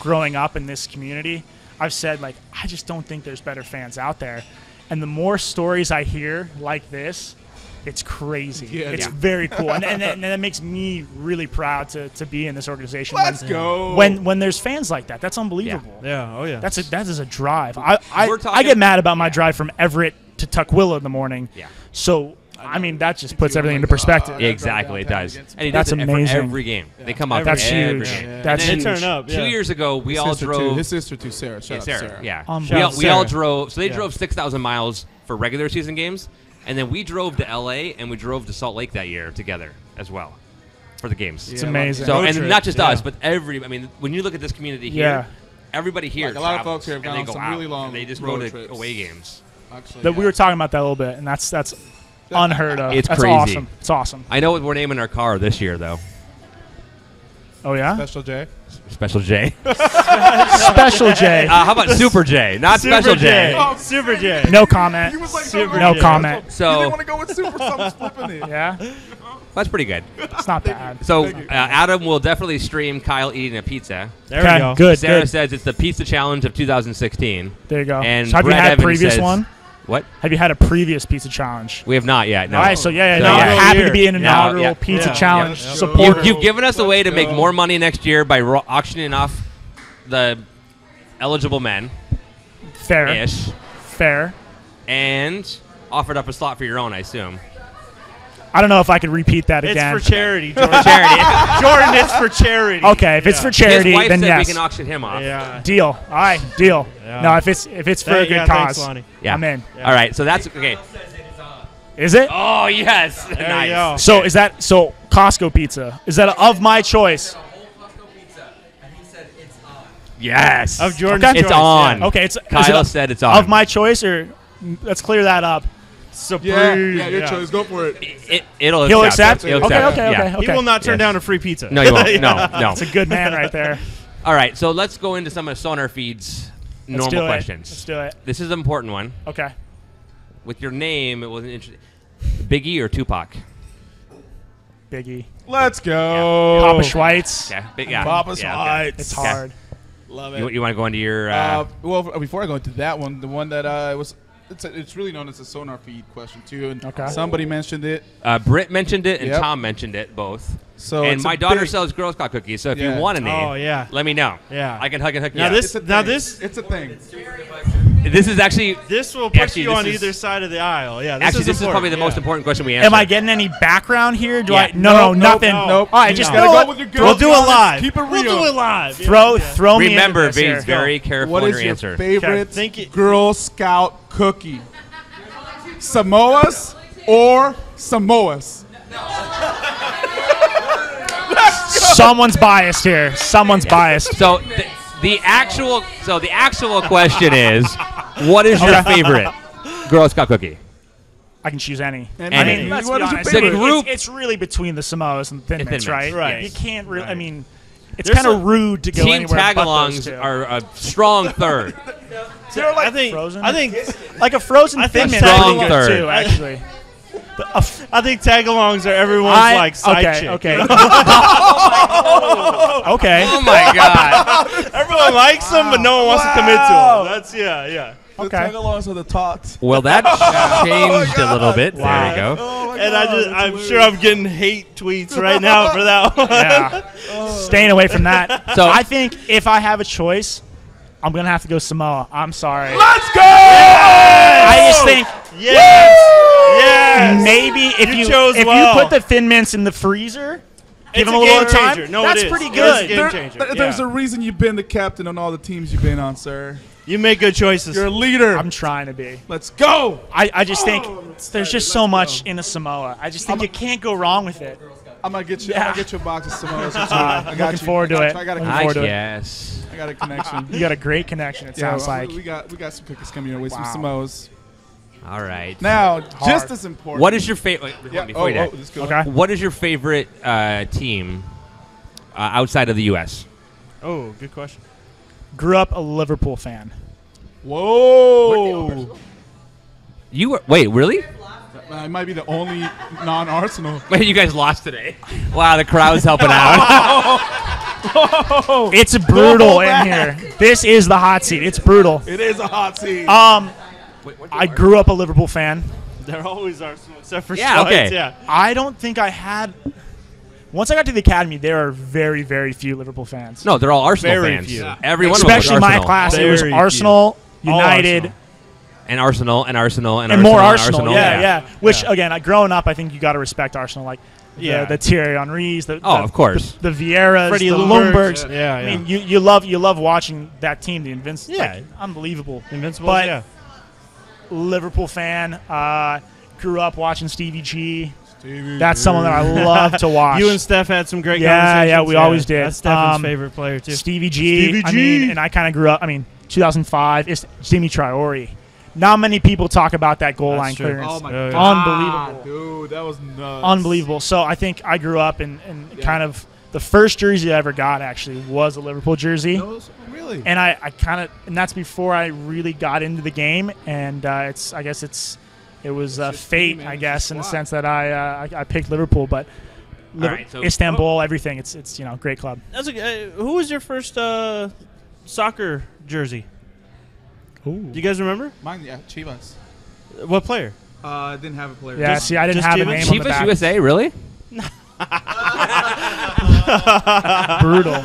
growing up in this community, I've said like, I just don't think there's better fans out there. And the more stories I hear like this, it's crazy. Yeah, it's yeah. very cool, and, and, [LAUGHS] and that makes me really proud to, to be in this organization. Let's when, go. when when there's fans like that, that's unbelievable. Yeah. Oh yeah. That's a that is a drive. I I, We're I get mad about my yeah. drive from Everett to Tukwila in the morning. Yeah. So I mean that just puts everything like, into perspective. "Ah, Yeah, exactly, it does. And That's it amazing. for every game. They come out That's for every huge. game. Yeah. That's huge. turn up. Two years ago, we His all drove. Too. His sister too, Sarah. Shout Yeah, Sarah. to Sarah. Yeah. Um, we, all, out we all drove. So they drove six thousand miles for regular season games, and then we drove to L.A. and we drove to Salt Lake that year together as well for the games. It's Yeah, amazing. So and trip, not just yeah. us, but every. I mean, when you look at this community here, Yeah. everybody here. Like, a lot of folks here have and gone they on go some out, really and long They just road go to trips. away games. Actually, that yeah. we were talking about that a little bit, and that's that's unheard of. It's that's crazy. awesome. It's awesome. I know what we're naming our car this year, though. Oh yeah, Special J. Special J. Special J. Uh, how about Super J? Not Super Special J. J. Oh, Super J. No comment. He was like, Super No J. comment. You So didn't want to go with Super, so flipping it. Yeah, that's pretty good. it's not bad. So uh, Adam will definitely stream Kyle eating a pizza. There Okay, we go. good, Sarah good. says it's the pizza challenge of 2016. There you go. And so have Brett you had Evans previous says- one? What? Have you had a previous pizza challenge? We have not yet. No. All right, so yeah, yeah, So, no, yeah. I'm happy to be an Yeah, inaugural yeah. pizza Yeah, challenge yeah, yeah. supporter. You, you've given us a way to make more money next year by ro- auctioning off the eligible men fair, ish, fair. and offered up a slot for your own, I assume. I don't know if I could repeat that It's again. It's for charity, Jordan. [LAUGHS] Charity. [LAUGHS] Jordan, it's for charity. okay, if it's for charity, His wife then said yes. we can auction him off. Yeah. Deal. All right, deal. Yeah. No, if it's if it's for a good yeah, cause, Thanks, Yeah. I'm in. Yeah. All right, so that's okay. Is it? Oh yes, There nice. you go. So is that so Costco pizza? Is that of my choice? Yes, Of Jordan's Okay. It's choice, on. yeah. Okay, it's is Kyle it said it's on. of my choice or let's clear that up. Supreme. Yeah, yeah, your choice. Go for it. It, it'll He'll accept. accept. He'll Okay, accept. okay, Yeah. okay, okay. He will not turn Yes. down a free pizza. No, you won't. [LAUGHS] Yeah. No, no. That's a good man right there. [LAUGHS] All right, so let's go into some of Sonar Feed's Let's normal do it. questions. Let's do it. This is an important one. Okay. With your name, it wasn't interesting. Biggie or Tupac? Biggie. Let's go. Papa Schweitz. Yeah, big, yeah. Papa yeah, okay. Schweitz. It's Okay. hard. Love You, it. you want to go into your? Uh, Uh, well, before I go into that one, the one that uh, was. It's, a, it's really known as a sonar feed question too, and Okay. somebody mentioned it. uh, Britt mentioned it and Yep. Tom mentioned it both. So and my daughter big- sells Girl Scout cookies, so if Yeah. you want any, Oh yeah. let me know. Yeah. I can hug and hook Now you. this- It's a now this- it's a thing. This is actually This will put Actually, you on is- either side of the aisle. Yeah. This actually is this is probably the important, most important question we answered. Am I getting any background here? Do Yeah. I? No, Nope, no, nothing. nope. All right, You just gotta go with your gut. We'll do it live. Keep it We'll do it live. Yeah. Throw, Yeah. throw me. Remember, into this be here. very careful What in your your answer. favorite Think it- Girl Scout cookie? Samoas or Samoas? Someone's biased here. Someone's biased. So the, the actual so the actual question is, what is your favorite Girl Scout cookie? I can choose any. And I Any. mean, let's be your honest. favorite? It's- group- It's, really between the Samoas and Thin And Mints, Thin Mints, right? right. You can't really. I mean, it's kind of rude to go Team anywhere but those Tagalongs are a strong third. [LAUGHS] They're like I think. frozen. I think. like a frozen I Thin think Mint. strong would be good third. too, actually. The- a f- I think tagalongs are everyone's I- like side okay, chick. okay, [LAUGHS] oh. okay. Oh my god! [LAUGHS] Everyone likes them, but no one wants to commit to them. That's yeah, yeah. The Okay. Tagalongs are the tots. Well, that [LAUGHS] oh changed a little bit. Wow. There you go. Oh my And I just, I'm sure I'm getting hate tweets right now for that one. Yeah. Oh. Staying away from that. So- I think if I have a choice, I'm gonna have to go Samoa. I'm sorry. Let's go! I just think Yes, yes. maybe if You you, chose if well. you put the Thin Mints in the freezer, give It's them a a little game time. changer. No, that's it is. pretty It is a good. game There- changer. there- there's yeah. a reason you've been the captain on all the teams you've been on, sir. You make good choices. You're a leader. I'm trying to be. Let's go. I, I just think there's just so much in a Samoa. I just think you can't go wrong with it. I'm gonna get you. I'm gonna get you a box of Samoas. [LAUGHS] or. Uh, I got looking you. forward to I got it. you. I got a Looking I forward to it. guess. I got a connection. You got a great connection. It sounds well, like. we got we got some cookies coming your way. Some Wow. Samoas. All right. Now, just as important. What is your favorite? Yeah. Oh, oh, this good Okay. what is your favorite uh, team uh, outside of the U.S.? oh, good question. Grew up a Liverpool fan. Whoa. You were, wait, really? I might be the only non-Arsenal. [LAUGHS] Wait, you guys lost today. Wow, the crowd's helping out. [LAUGHS] It's brutal in here. This is the hot seat. It's brutal. It is a hot seat. Um, I grew up a Liverpool fan. There always are some, except for Yeah, Schweitz, okay. Yeah. I don't think I had. Once I got to the academy, there are very, very few Liverpool fans. no, they're all Arsenal Very fans. few. Every one of them was especially my Arsenal. class. It was Very few. Arsenal, United, Arsenal. and Arsenal and Arsenal and, and Arsenal more and Arsenal. yeah, yeah, Which Yeah. again, uh, growing up, I think you got to respect Arsenal. Like Yeah. the, the Thierry Henrys, the Oh, the, of course. the, the Vieiras, Freddie the Ljungbergs. Lumbergs. Yeah, I mean, you, you love you love watching that team, the Invincible. Yeah. like, unbelievable. Invincible. But- yeah. Liverpool fan. Uh, grew up watching Stevie G. That's someone that I love to [LAUGHS] watch. You and Steph had some great Yeah, conversations. yeah, we always did. That's Stefan's Um, favorite player, too. Stevie G. Stevie I G. mean, and I kind of grew up. I mean, 2005. It's Djimi Traoré. Not many people talk about that goal That's line true. clearance. oh my Uh, god, Unbelievable. dude, that was nuts. Unbelievable. So I think I grew up and, and kind of the first jersey I ever got actually was a Liverpool jersey. Those- really? and I, I kind of and that's before I really got into the game and uh, it's I guess it's it was uh, fate team. I guess in the sense that I, uh, I I picked Liverpool but Liver- right, so- Istanbul everything it's it's you know great club That's a, uh, who was your first uh, soccer jersey? Ooh. Do you guys remember? Mine, yeah, Chivas. What player? Uh, I didn't have a player. yeah Just- see I didn't just have a Chivas? name on the Chivas back USA, really? [LAUGHS] [LAUGHS] brutal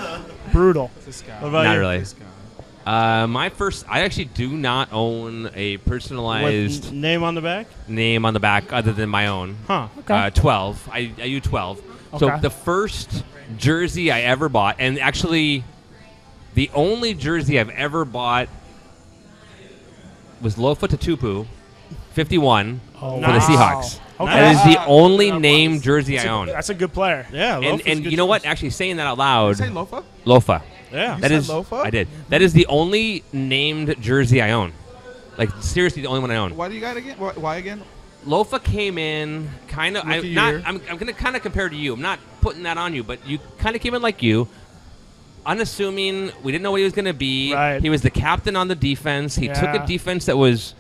brutal What about Not you? really. Uh, my first, I actually do not own a personalized What, name on the back? name on the back other than my own. Huh. okay Uh, 12. I, I use 12. So Okay. the first jersey I ever bought, and actually the only jersey I've ever bought was Lofa Tatupu, 51, oh, for the. Seahawks. okay That is the only that named jersey that's, I own. a, that's a good player Yeah. And, Lofa's and good you know what? Actually, saying that out Did loud, you say Lofa? Lofa. Yeah. That said is Lofa? I did. That is the only named jersey I own. Like seriously, the only one I own. Why do you got again? Why, why again? Lofa came in kind of. Rookie I'm not. year. I'm, I'm going to kind of compare to you. I'm not putting that on you, but you kind of came in like you. Unassuming. We didn't know what he was going to be. Right. He was the captain on the defense. He took a defense that was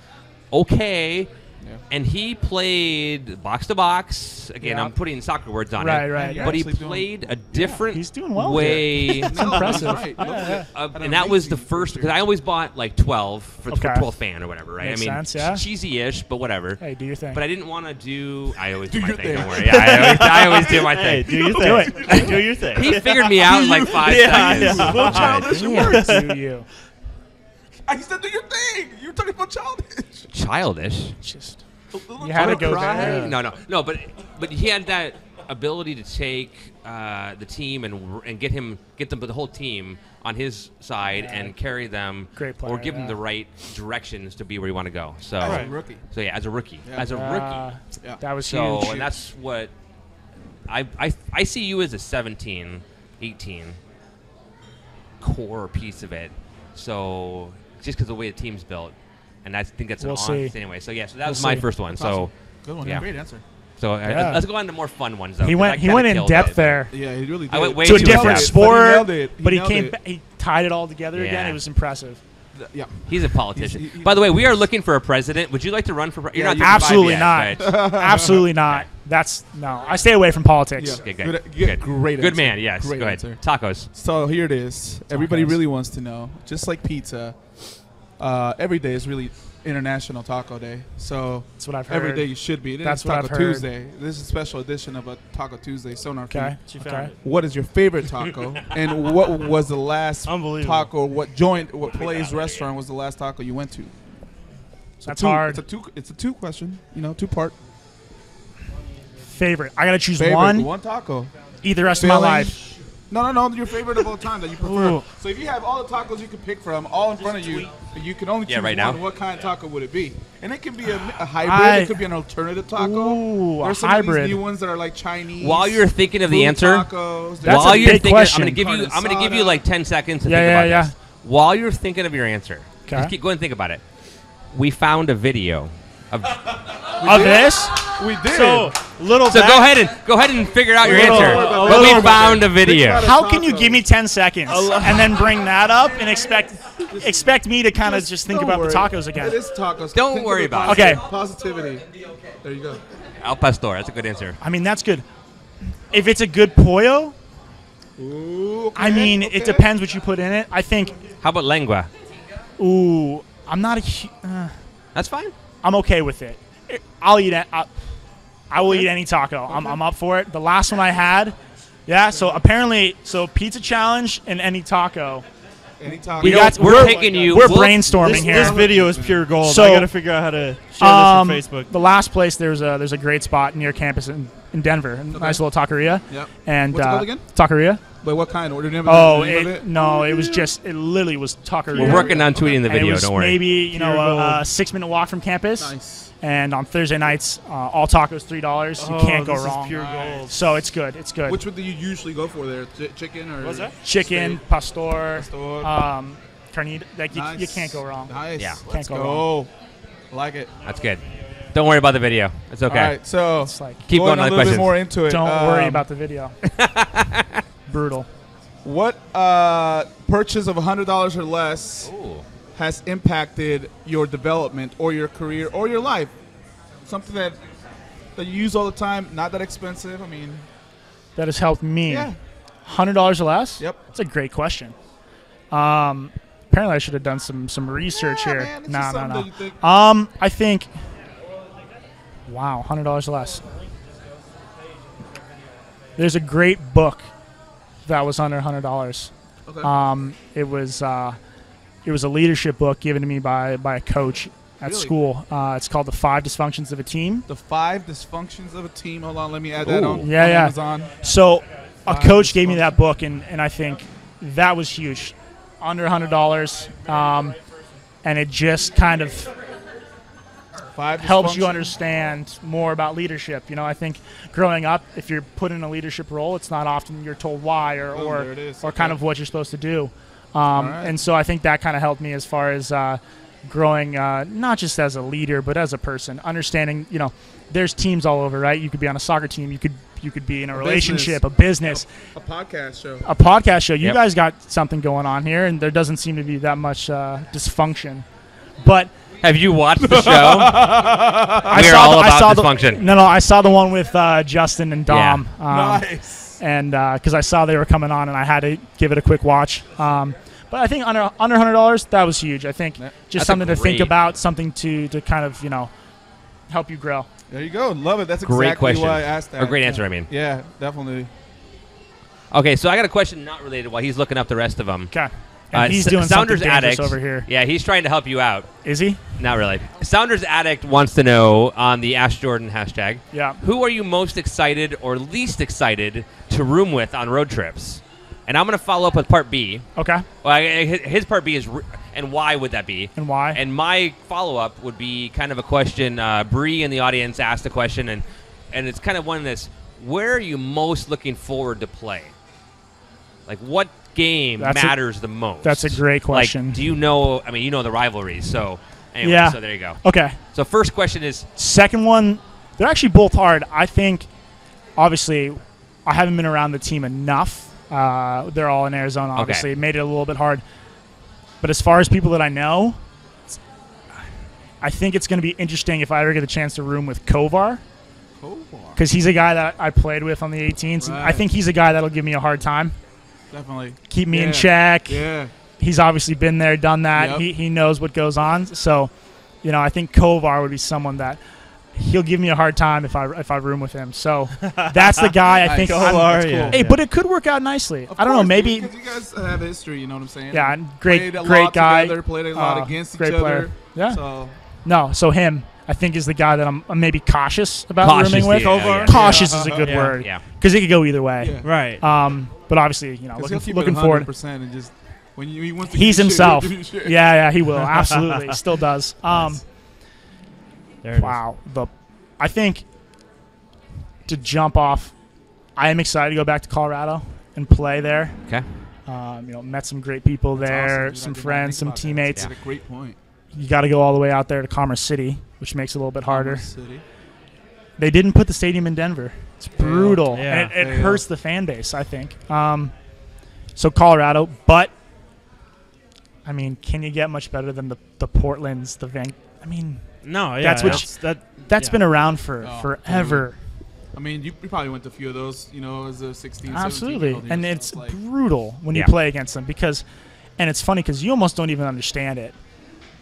okay. Yeah. And he played box to box. Again, Yeah. I'm putting soccer words on right it. right Yeah. But he Actually doing- played a different he's doing well way. [LAUGHS] It's impressive. right. Yeah, yeah. Uh, and that was the first first because I always bought like 12 for, for Okay. 12 fan or whatever, right? Makes I mean, sense, yeah. cheesy-ish, but whatever. hey do your thing But I didn't want to do. I always [LAUGHS] do, Do my thing. thing. Don't worry. Yeah, I always, I [LAUGHS] always do my Hey, thing. do your thing. Do thing. do your thing. He figured me out in like five Yeah, seconds. yeah. Little All right. childish do you I said do your thing. You were talking about childish. Childish. just Little You had to go Cry? there. No, no, no. But but he had that ability to take uh, the team and and get him get them the whole team on his side Yeah. and carry them Great player, or give them the right directions to be where you want to go. So As Right. a rookie. so yeah, as a rookie, Yeah. as a uh, rookie. Yeah. that was So, huge and that's what I, I, I see you as a 17, 18 core piece of it. So, just because of the way the team's built. And I think that's We'll an see. honest anyway. So, yeah, so that We'll was my see. first one. That's So, awesome. Good one. Yeah. Great answer. so uh, let's go on to more fun ones, though. he 'cause I went he went in depth it. there Yeah, he really did. I went way to a too different fast. But he sport nailed it. He but he nailed came it. ba- he tied it all together again it was impressive Th- Yeah. He's a politician. He's- he- By the way, we are looking for a president. Would you like to run for? Pre- You're not you- 35 Absolutely yet, not. but- [LAUGHS] absolutely not that's no I stay away from politics Yeah. Okay, good. Good- good. great Good answer. man. Yes. Great go ahead. answer. Tacos. So here it is. Everybody really wants to know. Just like pizza, uh, every day is really International Taco Day. So that's what I've heard every day you should be. It is That's what Taco I've heard. Tuesday. This is a special edition of a Taco Tuesday Sonar Feed. okay okay. What is your favorite taco? [LAUGHS] and what was the last taco? What joint? What place restaurant was the last taco you went to? So That's two- hard. It's a two. It's a two question. You know, two part. favorite I gotta choose Favorite one one taco. eat the rest of my life No, no, no. Your favorite of all time that you prefer. Ooh. So if you have all the tacos you can pick from, all in front of you, but you can only choose Yeah, right one. now. What kind of taco would it be? And it can be a, a hybrid. I- it could be an alternative taco. Ooh, a There's some hybrid. of these new ones that are like Chinese. While you're thinking of the answer, tacos. That's while a you're big thinking, question. I'm gonna give you. I'm gonna give you like 10 seconds to Yeah, think yeah, about yeah. this. While you're thinking of your answer, Okay. just keep go and think about it. We found a video of. [LAUGHS] of this we did. So little. So back- go ahead and go ahead and figure out your Little- answer. a But we bit. found a video. How can you give me 10 seconds and then bring that up and expect expect me to kind of just think Don't about worry. the tacos It again? is tacos. Don't Think of worry the about it. Okay. Positivity. There you go. Al pastor. That's a good answer. I mean, that's good. If it's a good pollo, Ooh, okay, I mean, okay. it depends what you put in it. I think, How about lengua? ooh, I'm not a, hu- uh, That's fine. I'm okay with it. I'll eat it. I, I will eat any taco. I'm, I'm up for it. The last one I had, yeah. So apparently, so pizza challenge and any taco. Any taco. We You know, got. we're taking you- We're we'll- brainstorming This, here. this video is pure gold. So- I gotta figure out how to share Um, this on Facebook. The last place there's a there's a great spot near campus in, in Denver, a nice little taqueria. Yep. And What's it uh, called again? Taqueria. But what kind? Or do you remember Oh, name it, of it? no, it was just it literally was taqueria. We're working on tweeting the And it video. was Don't worry. Maybe you know a, a six minute walk from campus. Nice. And on Thursday nights, uh, all tacos three dollars. You Oh, can't go this is wrong. pure gold. So it's good. It's good. Which one do you usually go for there? Ch- chicken or What's that? Chicken, steak? pastor, Pastor. um, carnita. Like you, Nice. you can't go wrong. Nice. Yeah. Let's Can't go go. Like it. That's good. Don't worry about the video. It's okay. All right. So It's like Keep going going on a the little bit more into it. don't worry um, about the video. [LAUGHS] brutal. What uh, purchase of hundred dollars or less Ooh. has impacted your development or your career or your life? Something that that you use all the time, not that expensive. I mean, That has helped me. yeah. Hundred dollars or less? Yep. That's a great question. Um, apparently, I should have done some some research Yeah, here. man, it's no, no, no. that you think- Um, I think. Wow, hundred dollars or less. There's a great book that was under hundred dollars. Okay. Um, it was uh, it was a leadership book given to me by by a coach at Really? school. Uh, it's called The Five Dysfunctions of a Team. the five dysfunctions of a team. Hold on, let me add that on. Yeah, on yeah. Amazon. So a coach gave me that book, and, and I think that was huge, under hundred dollars, um, and it just kind of helps you understand more about leadership. You know, I think growing up, if you're put in a leadership role, it's not often you're told why or Boom, or, there it is. or Okay. kind of what you're supposed to do. Um, right. And so I think that kind of helped me as far as uh, growing, uh, not just as a leader, but as a person, understanding. You know, there's teams all over, right? You could be on a soccer team. You could you could be in a, business. relationship, a business a podcast show. a podcast show. You Yep. guys got something going on here, and there doesn't seem to be that much uh, dysfunction. But Have you watched the show? [LAUGHS] I We're saw all the, I about saw dysfunction. The, no, no, I saw the one with uh, Justin and Yeah. Dom. Um, nice. And because I saw they were coming on, and I had to give it a quick watch. Um, but I think under under hundred dollars, that was huge. I think just That's something to think about, something to to kind of you know help you grow. There you go. Love it. That's Great exactly question. why I asked that. Or great answer, I mean. Yeah, definitely. Okay, so I got a question not related while he's looking up the rest of them. Okay. And Uh, he's doing Sounders Addict over here. Yeah, he's trying to help you out. Is he? Not really. Sounders Addict wants to know on the Ash Jordan hashtag Yeah. who are you most excited or least excited to room with on road trips? And I'm going to follow up with part B. Okay. Well, his part B is, and why would that be? And why? And my follow up would be kind of a question. Uh, Bree in the audience asked a question, and and it's kind of one of this: Where are you most looking forward to play? Like, what game That's a- matters the most? that's a great question. Like, do you know? I mean, you know the rivalries, so anyway. Yeah. So there you go. okay. So first question is: Second one, they're actually both hard. I think, obviously, I haven't been around the team enough. Uh, they're all in Arizona, Okay. obviously. It made it a little bit hard. But as far as people that I know, I think it's going to be interesting if I ever get a chance to room with Kovar Kovar. because he's a guy that I played with on the 18s. and I think he's a guy that'll give me a hard time, Definitely. keep me in check. Yeah. He's obviously been there, done that. Yep. He, he knows what goes on. So, you know, I think Kovar would be someone that he'll give me a hard time if I if I room with him. So that's the guy I [LAUGHS] Nice. think. Kovar, I'm- Kovar, cool. yeah. Hey, but it could work out nicely. Of I don't know. Maybe. because you guys have history. You know what I'm saying? Yeah, great, Played a great lot guy. Together, played a lot Uh, against great each player. other. Yeah. So No, so him, I think, is the guy that I'm, I'm maybe cautious about Cautious, rooming with. yeah, yeah. Cautious Yeah. is a good Yeah. word yeah. because it could go either way. yeah. Right. Um, but obviously, you know, looking, he'll keep looking it forward. 100% and just when you, he wants to He's give you shit, himself. he'll give you shit. Yeah, yeah, he will absolutely. Still does. [LAUGHS] Um, There it is. wow. The, I think to jump off, I am excited to go back to Colorado and play there. Okay. Um, you know, met some great people That's there, awesome. Some guys did not friends, some about that. teammates. That's a great point. You got to go all the way out there to Commerce City, which makes it a little bit harder. City. They didn't put the stadium in Denver. It's brutal, Yeah. and it, it There you hurts the fan base. I think. Um, so Colorado, but I mean, can you get much better than the the Portlands, the Van? I mean, No, yeah. That's what that's- that. that's Yeah. been around for Oh, forever. I mean, you, you probably went to a few of those, you know, as a 16, Absolutely, and it's like, brutal when you play against them because, and it's funny because you almost don't even understand it.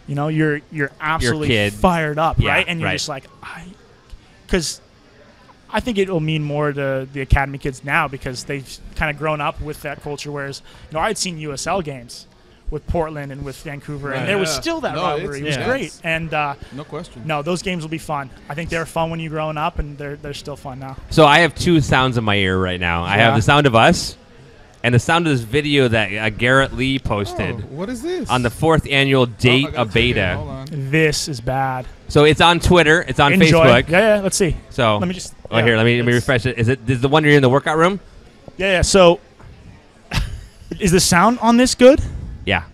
You know, you're you're absolutely kid. fired up, Yeah, right? And you're right. just like, I, because I think it will mean more to the academy kids now because they've kind of grown up with that culture. Whereas, you know, I'd seen USL games with Portland and with Vancouver, Right. and there was still that No, rivalry. It was yeah. great, and uh, no question. no, those games will be fun. I think they were fun when you're growing up, and they're they're still fun now. So I have two sounds in my ear right now. I have the sound of us, and the sound of this video that uh, Garrett Lee posted Oh, what is this? on the fourth annual Oh, date I gotta of beta. Hold on. This is bad. So it's on Twitter. It's on Enjoy. Facebook. Yeah, yeah. Let's see. So Let me just. oh yeah, here, let me let me refresh it. Is it is the one you're in the workout room? Yeah, yeah. So, [LAUGHS] is the sound on this good? Yeah.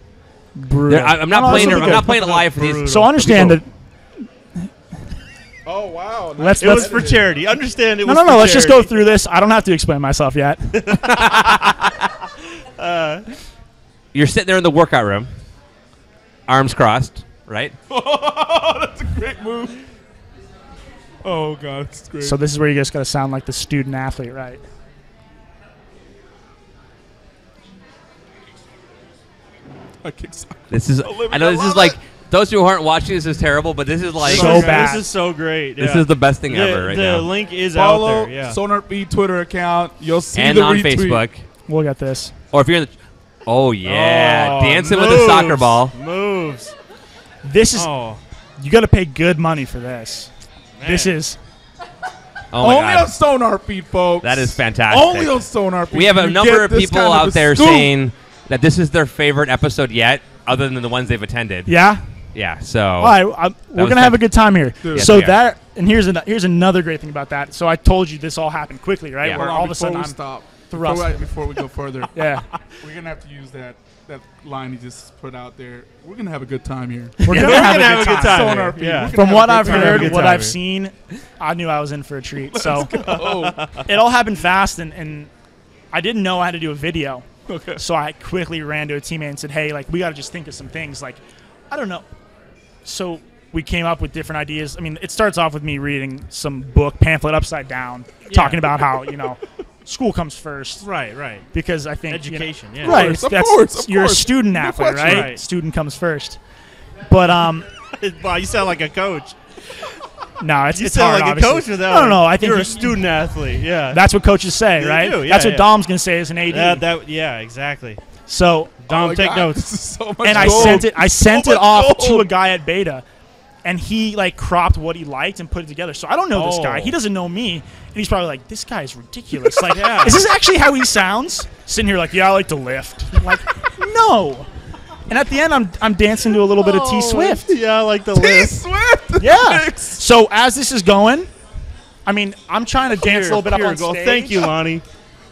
Brutal. There- I, am not Oh, playing it. I'm not playing it live for these. Brutal. So understand that. Oh wow! Let's It let's was for charity. Understand it no was no no. for Let's just go through this. I don't have to explain myself yet. [LAUGHS] Uh, You're sitting there in the workout room, arms crossed, right? [LAUGHS] Oh, that's a great move. Oh god, it's great. so this is where you just got to sound like the student athlete, right? I kick soccer. This is. Olivia, I know this I is like it. Those who aren't watching this is terrible, but this is like So bad. This is so great. this is the best thing the, ever right the now. link is Follow out there. Yeah. Sonar Feed Twitter account. You'll see and the on retweet. Facebook, We'll get this. or if you're in the. Oh yeah, Oh, dancing with a soccer ball. Moves. This is Oh. you got to pay good money for this. This is Oh Only god, on Sonar Feed, folks. that is fantastic. Only on Sonar Feed. we have a number of people kind of out a there scoop. saying that this is their favorite episode yet, other than the ones they've attended. yeah. Yeah, so All right, I'm, we're gonna have a good time here. Dude. Yes, so we that and here's an, here's another great thing about that. So I told you this all happened quickly, right? Yeah. Where Hold all of a before sudden we I'm stop. thrust. Before, I- before we go further, [LAUGHS] yeah. we're gonna have to use that that line you just put out there. We're gonna have a good time here. We're gonna, we're have, gonna a have good a good time. time. Sonar here. Yeah. From what I've heard, Good what time I've seen, I knew I was in for a treat. So [LAUGHS] it all happened fast, and, and I didn't know I had to do a video. okay. So I quickly ran to a teammate and said, "Hey, like we got to just think of some things. Like, I don't know." So we came up with different ideas. I mean, it starts off with me reading some book pamphlet upside down, talking about how you know [LAUGHS] school comes first Right. Right. because I think you know- Education. yeah. right? of course, of course, you're a student No athlete, right? Right. Student comes first. But um, [LAUGHS] wow, you sound like a coach. [LAUGHS] no, it's You it's sound hard. like a obviously. coach without. I don't know. I think you're you- a student athlete. Yeah. That's what coaches say, They right? do, yeah, that's what yeah. Dom's gonna say as an AD. that, that. Yeah. Exactly. so Dom, Oh take God, notes. [LAUGHS] So much and I sent it. I sent So it off much to a guy at Beta, and he like cropped what he liked and put it together. So I don't know this guy. Oh. He doesn't know me, and he's probably like, "This guy is ridiculous." Like, [LAUGHS] Yeah. is this actually how he sounds? Sitting here like, "Yeah, I like to lift." I'm like, [LAUGHS] no. And at the end, I'm I'm dancing to a little bit of T oh. Swift. Yeah, I like the T. Swift. Yeah. So as this is going, I mean, I'm trying to dance a little bit up Here on we go. stage. Thank you, Lonnie.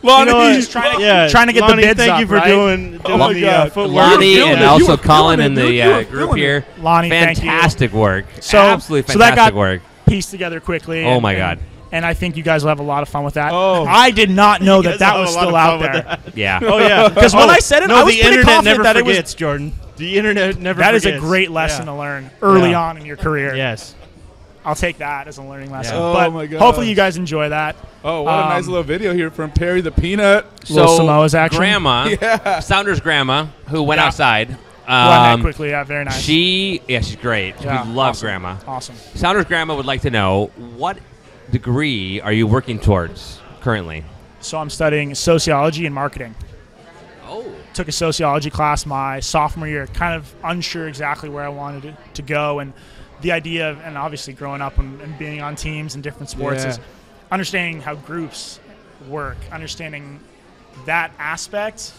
Lonnie, You know? He's trying to- yeah, trying to get the Lonnie, bids thank up, you for right? doing, doing Oh the God. uh, footwork. Lonnie and it. Also Colin in the uh, group here. it. Lonnie, thank you. fantastic work. So- Absolutely so that fantastic got- work. Pieced together quickly. Oh and- my God. And I think you guys will have a lot of fun with that. Oh. I did not [LAUGHS] know that that was still out there. [LAUGHS] Yeah. Oh yeah, [LAUGHS] Because when I said it, no, I was the pretty internet confident that it was- Jordan. The internet never. That is a great lesson to learn early on in your career. Yes. I'll take that as a learning lesson. Yeah. Oh but my gosh. hopefully you guys enjoy that. Oh, what a nice Um, little video here from Perry the Peanut. Little So Samoa's action. grandma, [LAUGHS] Yeah. Sounders grandma, who went Yeah. outside. Run that Um, quickly. Yeah, very nice. she, yeah, she's great. Yeah, we love awesome. grandma. awesome. Sounders grandma would like to know what degree are you working towards currently? So I'm studying sociology and marketing. Oh, Took a sociology class my sophomore year, kind of unsure exactly where I wanted to, to go. And the idea of, and obviously growing up and, and being on teams and different sports, Yeah. is understanding how groups work, understanding that aspect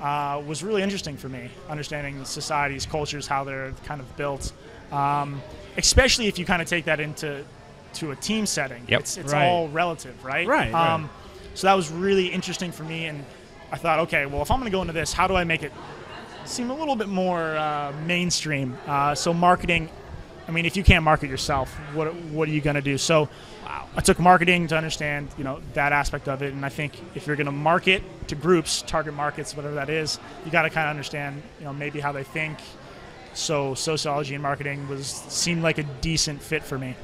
uh, was really interesting for me. Understanding societies, cultures, how they're kind of built, um, especially if you kind of take that into to a team setting. Yep. It's, it's Right. all relative, right? Right, right. Um, so that was really interesting for me, and I thought, okay, well, if I'm going to go into this, how do I make it seem a little bit more uh, mainstream? Uh, so marketing. I mean, if you can't market yourself, what what are you going to do? So, I took marketing to understand, you know, that aspect of it, and I think if you're going to market to groups, target markets, whatever that is, you got to kind of understand, you know, maybe how they think. So sociology and marketing was seemed like a decent fit for me.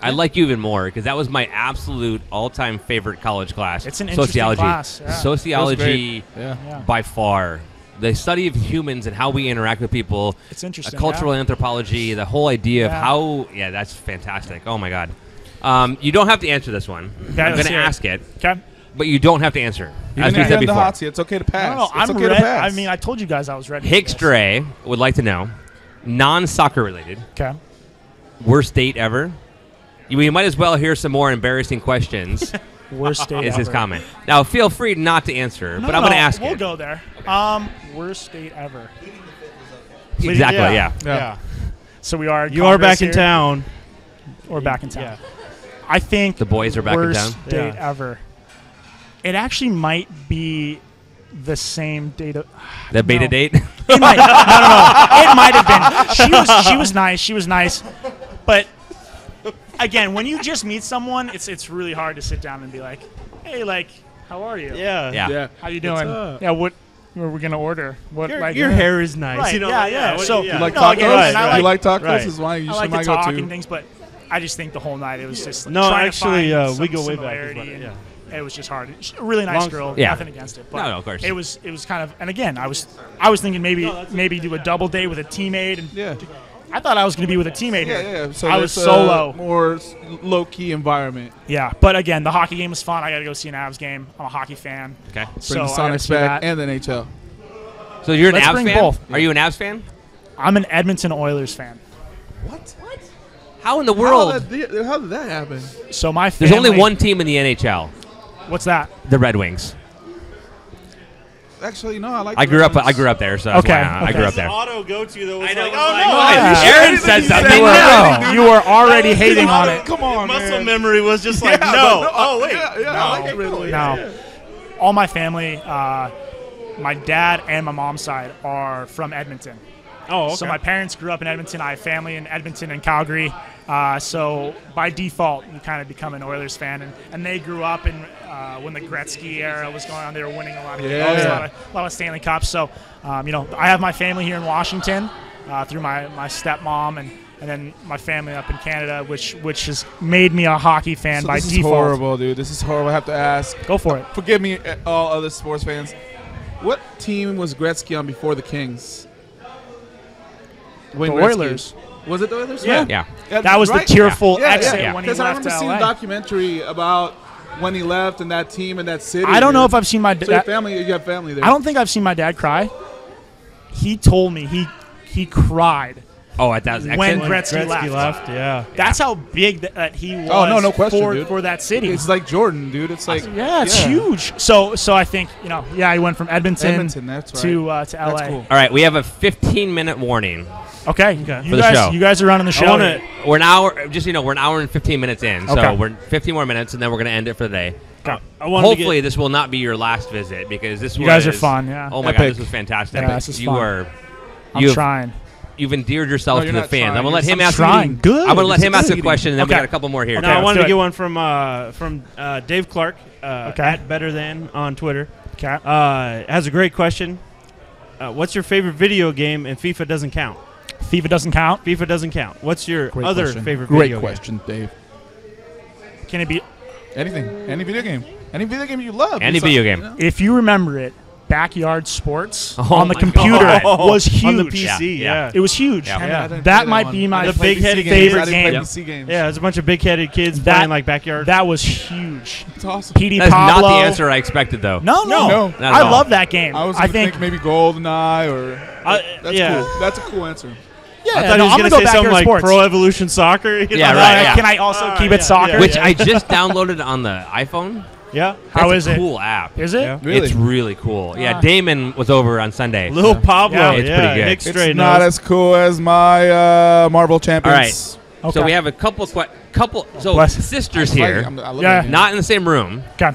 I like you even more because that was my absolute all-time favorite college class. It's an interesting sociology. class, yeah. Sociology, Yeah. Yeah, by far, the study of humans and how we interact with people. it's interesting. a cultural yeah. anthropology, the whole idea of how. Yeah, that's fantastic. Oh my god. Um, you don't have to answer this one. Okay, I'm going to ask it, Okay. but you don't have to answer. You as we said in the before. hot seat. It's okay to pass. No, no, It's I'm okay to ready. pass. I mean, I told you guys I was ready. for Hicks. Dre would like to know, non-soccer related, Okay. worst date ever. You, you might as well hear some more embarrassing questions. [LAUGHS] Worst date is his comment. Now, feel free not to answer, No, but I'm going to ask We'll it. go there. Um, worst date ever. Exactly. Yeah. Yeah. Yeah. yeah. So we are. in You are Congress back in here. town. Or back in town. Yeah. I think The boys are back in worst town? date Yeah. ever. It actually might be the same date. The beta No. date. it might, [LAUGHS] no, no, no. It might have been. She was. She was nice. She was nice, but again, when you just meet someone, it's it's really hard to sit down and be like, "Hey, like, how are you? Yeah. Yeah. Yeah. how you doing? Yeah, what what are we gonna order? What Your, like your uh, hair is nice. Right, You know, yeah, like, yeah. what- So- You like No, tacos? again, listen, I you like- like tacos? right. Is why you I should like might to go talk and things, but I just think the whole night it was just like, No, trying actually, to find uh, we go way back, is similarity what- and yeah. It was just hard. She's a really nice Long girl. story. Yeah. Nothing against it, but No, no, of course. it was it was kind of. And again, I was I was thinking maybe maybe do a double date with a teammate, and Yeah. I thought I was going to be with a teammate Yeah, here. yeah. So I was solo. A more low key environment. Yeah, but again, the hockey game is fun. I got to go see an Avs game. I'm a hockey fan. Okay. So Bring the Sonics back and the NHL. So you're an Let's Avs bring fan? both. Are you an Avs fan? I'm an Edmonton Oilers fan. What? What? How in the How world? did, that, how did that happen? So my There's only one team in the NHL, What's that? the Red Wings. Actually, no. I like. I grew up. I grew up there, so that's Okay, why I, I okay. grew up there. auto go to though was I know, like, oh no, I- [LAUGHS] yeah. Aaron said You something. said You? No. were, you were already hating on it. Come on, muscle man. memory was just like, Yeah, no. but Oh wait. Yeah, yeah, I like it really. No. All my family, uh, my dad and my mom's side are from Edmonton. Oh, okay. So my parents grew up in Edmonton. I have family in Edmonton and Calgary. Uh, so by default, you kind of become an Oilers fan, and, and they grew up in uh, when the Gretzky era was going on. They were winning a lot of Yeah. games, a lot of, a lot of Stanley Cups. So um, you know, I have my family here in Washington uh, through my, my stepmom, and, and then my family up in Canada, which which has made me a hockey fan So by this default. This is horrible, dude. This is horrible. I have to ask. Go for it. Forgive me, uh, all other sports fans. What team was Gretzky on before the Kings? Wayne The Gretzky. Oilers. Was it the Oilers? Yeah. Yeah. That was the tearful Yeah, exit yeah. when he left Because I left remember seeing a documentary about when he left and that team and that city. I don't know if I've seen my dad. So your dad. family, you have family there. I don't think I've seen my dad cry. He told me he he cried. Oh, at that was When? When Gretzky Gretzky, left. left. Yeah. That's how big that, that he was. Oh, no, no question, for, dude. for that city. It's like Jordan, dude. It's like yeah, it's huge. So so I think you know yeah he went from Edmonton, Edmonton, that's right. to uh, to LA. That's cool. All right, we have a 15 minute warning. Okay, Okay. you the guys show. you guys are running the show. Wanna- We're an hour, just you know, we're an hour and 15 minutes in. So Okay. we're 15 more minutes, and then we're going to end it for the day. I, I Hopefully, to this will not be your last visit because this You guys are fun, yeah. Oh my god, this was fantastic. Yeah, this is you fun. are. I'm You've, trying. You've endeared yourself No, to the fans. trying. I'm gonna let You're him just ask. trying. Good. I'm gonna let him ask a question, and then we got a couple more here. No, Okay, I wanted to do get one from uh, from uh, Dave Clark uh, Okay. at Better Than on Twitter. Okay. Uh, has a great question. Uh, what's your favorite video game? And FIFA doesn't count. FIFA doesn't count. FIFA doesn't count. What's your Great other question. favorite Great video question, Dave. Can it be? Anything, any video game, any video game you love. Any video game. you know? If you remember it, backyard sports Oh on the computer God. was huge. [LAUGHS] on the PC? Yeah, Yeah. It was huge. Yeah. Yeah. That might one. be my I big-headed PC games. favorite I didn't play game. PC games. Yeah, there's a bunch of big-headed kids That- playing like backyard. That was huge. [LAUGHS] It's awesome. PD That's Pablo. not the answer I expected, though. No, no, No. Not at I love that game. I was I gonna think. think maybe GoldenEye or. Uh, That's yeah. cool. That's a cool answer. yeah, I thought no, he was I'm gonna go say something backyard like sports. Pro Evolution Soccer. you Yeah, right, yeah. Can I also Uh, keep yeah, it soccer? yeah, Which. I just downloaded on the iPhone. Yeah. How That's is a it? cool app. Is it? Yeah. Really? It's really cool. Yeah, Ah. Damon was over on Sunday. Lil Pablo. Yeah, Yeah, it's pretty good. Nick It's Stray not knows. as cool as my uh, Marvel Champions. So Okay. we have a couple, que- couple. So Bless. sisters I like here, it. I'm- I Yeah. not in the same room. Okay.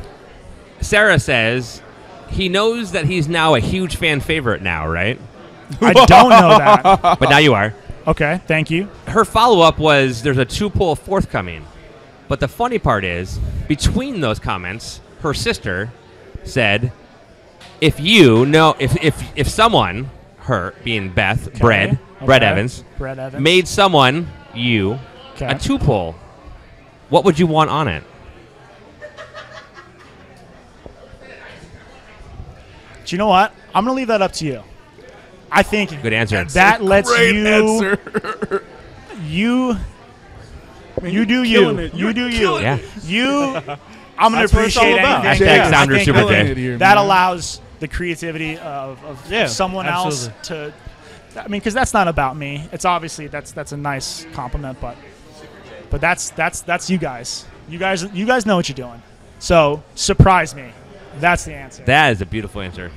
Sarah says he knows that he's now a huge fan favorite now, right? [LAUGHS] I don't know that. But now you are. Okay, thank you. Her follow up was there's a tifo forthcoming. But the funny part is, between those comments, her sister said, if you know, if, if, if someone, her being Beth, Okay, Bread, Brett okay. Evans, Brett Evans. made someone, you, Okay. a tifo, what would you want on it? Do you know what? I'm gonna leave that up to you. I think Good answer. that lets Great you answer. [LAUGHS] you Man, you do you're you. it. You do you. Yeah. You. [LAUGHS] I'm gonna That's what it's all appreciate about. anything. Hashtag Yeah. Sounder Super Day. here, that allows the creativity of, of Yeah, someone else to. I mean, because that's not about me. It's obviously that's that's a nice compliment, but but that's that's that's you guys. You guys you guys know what you're doing. So surprise me. That's the answer. That is a beautiful answer.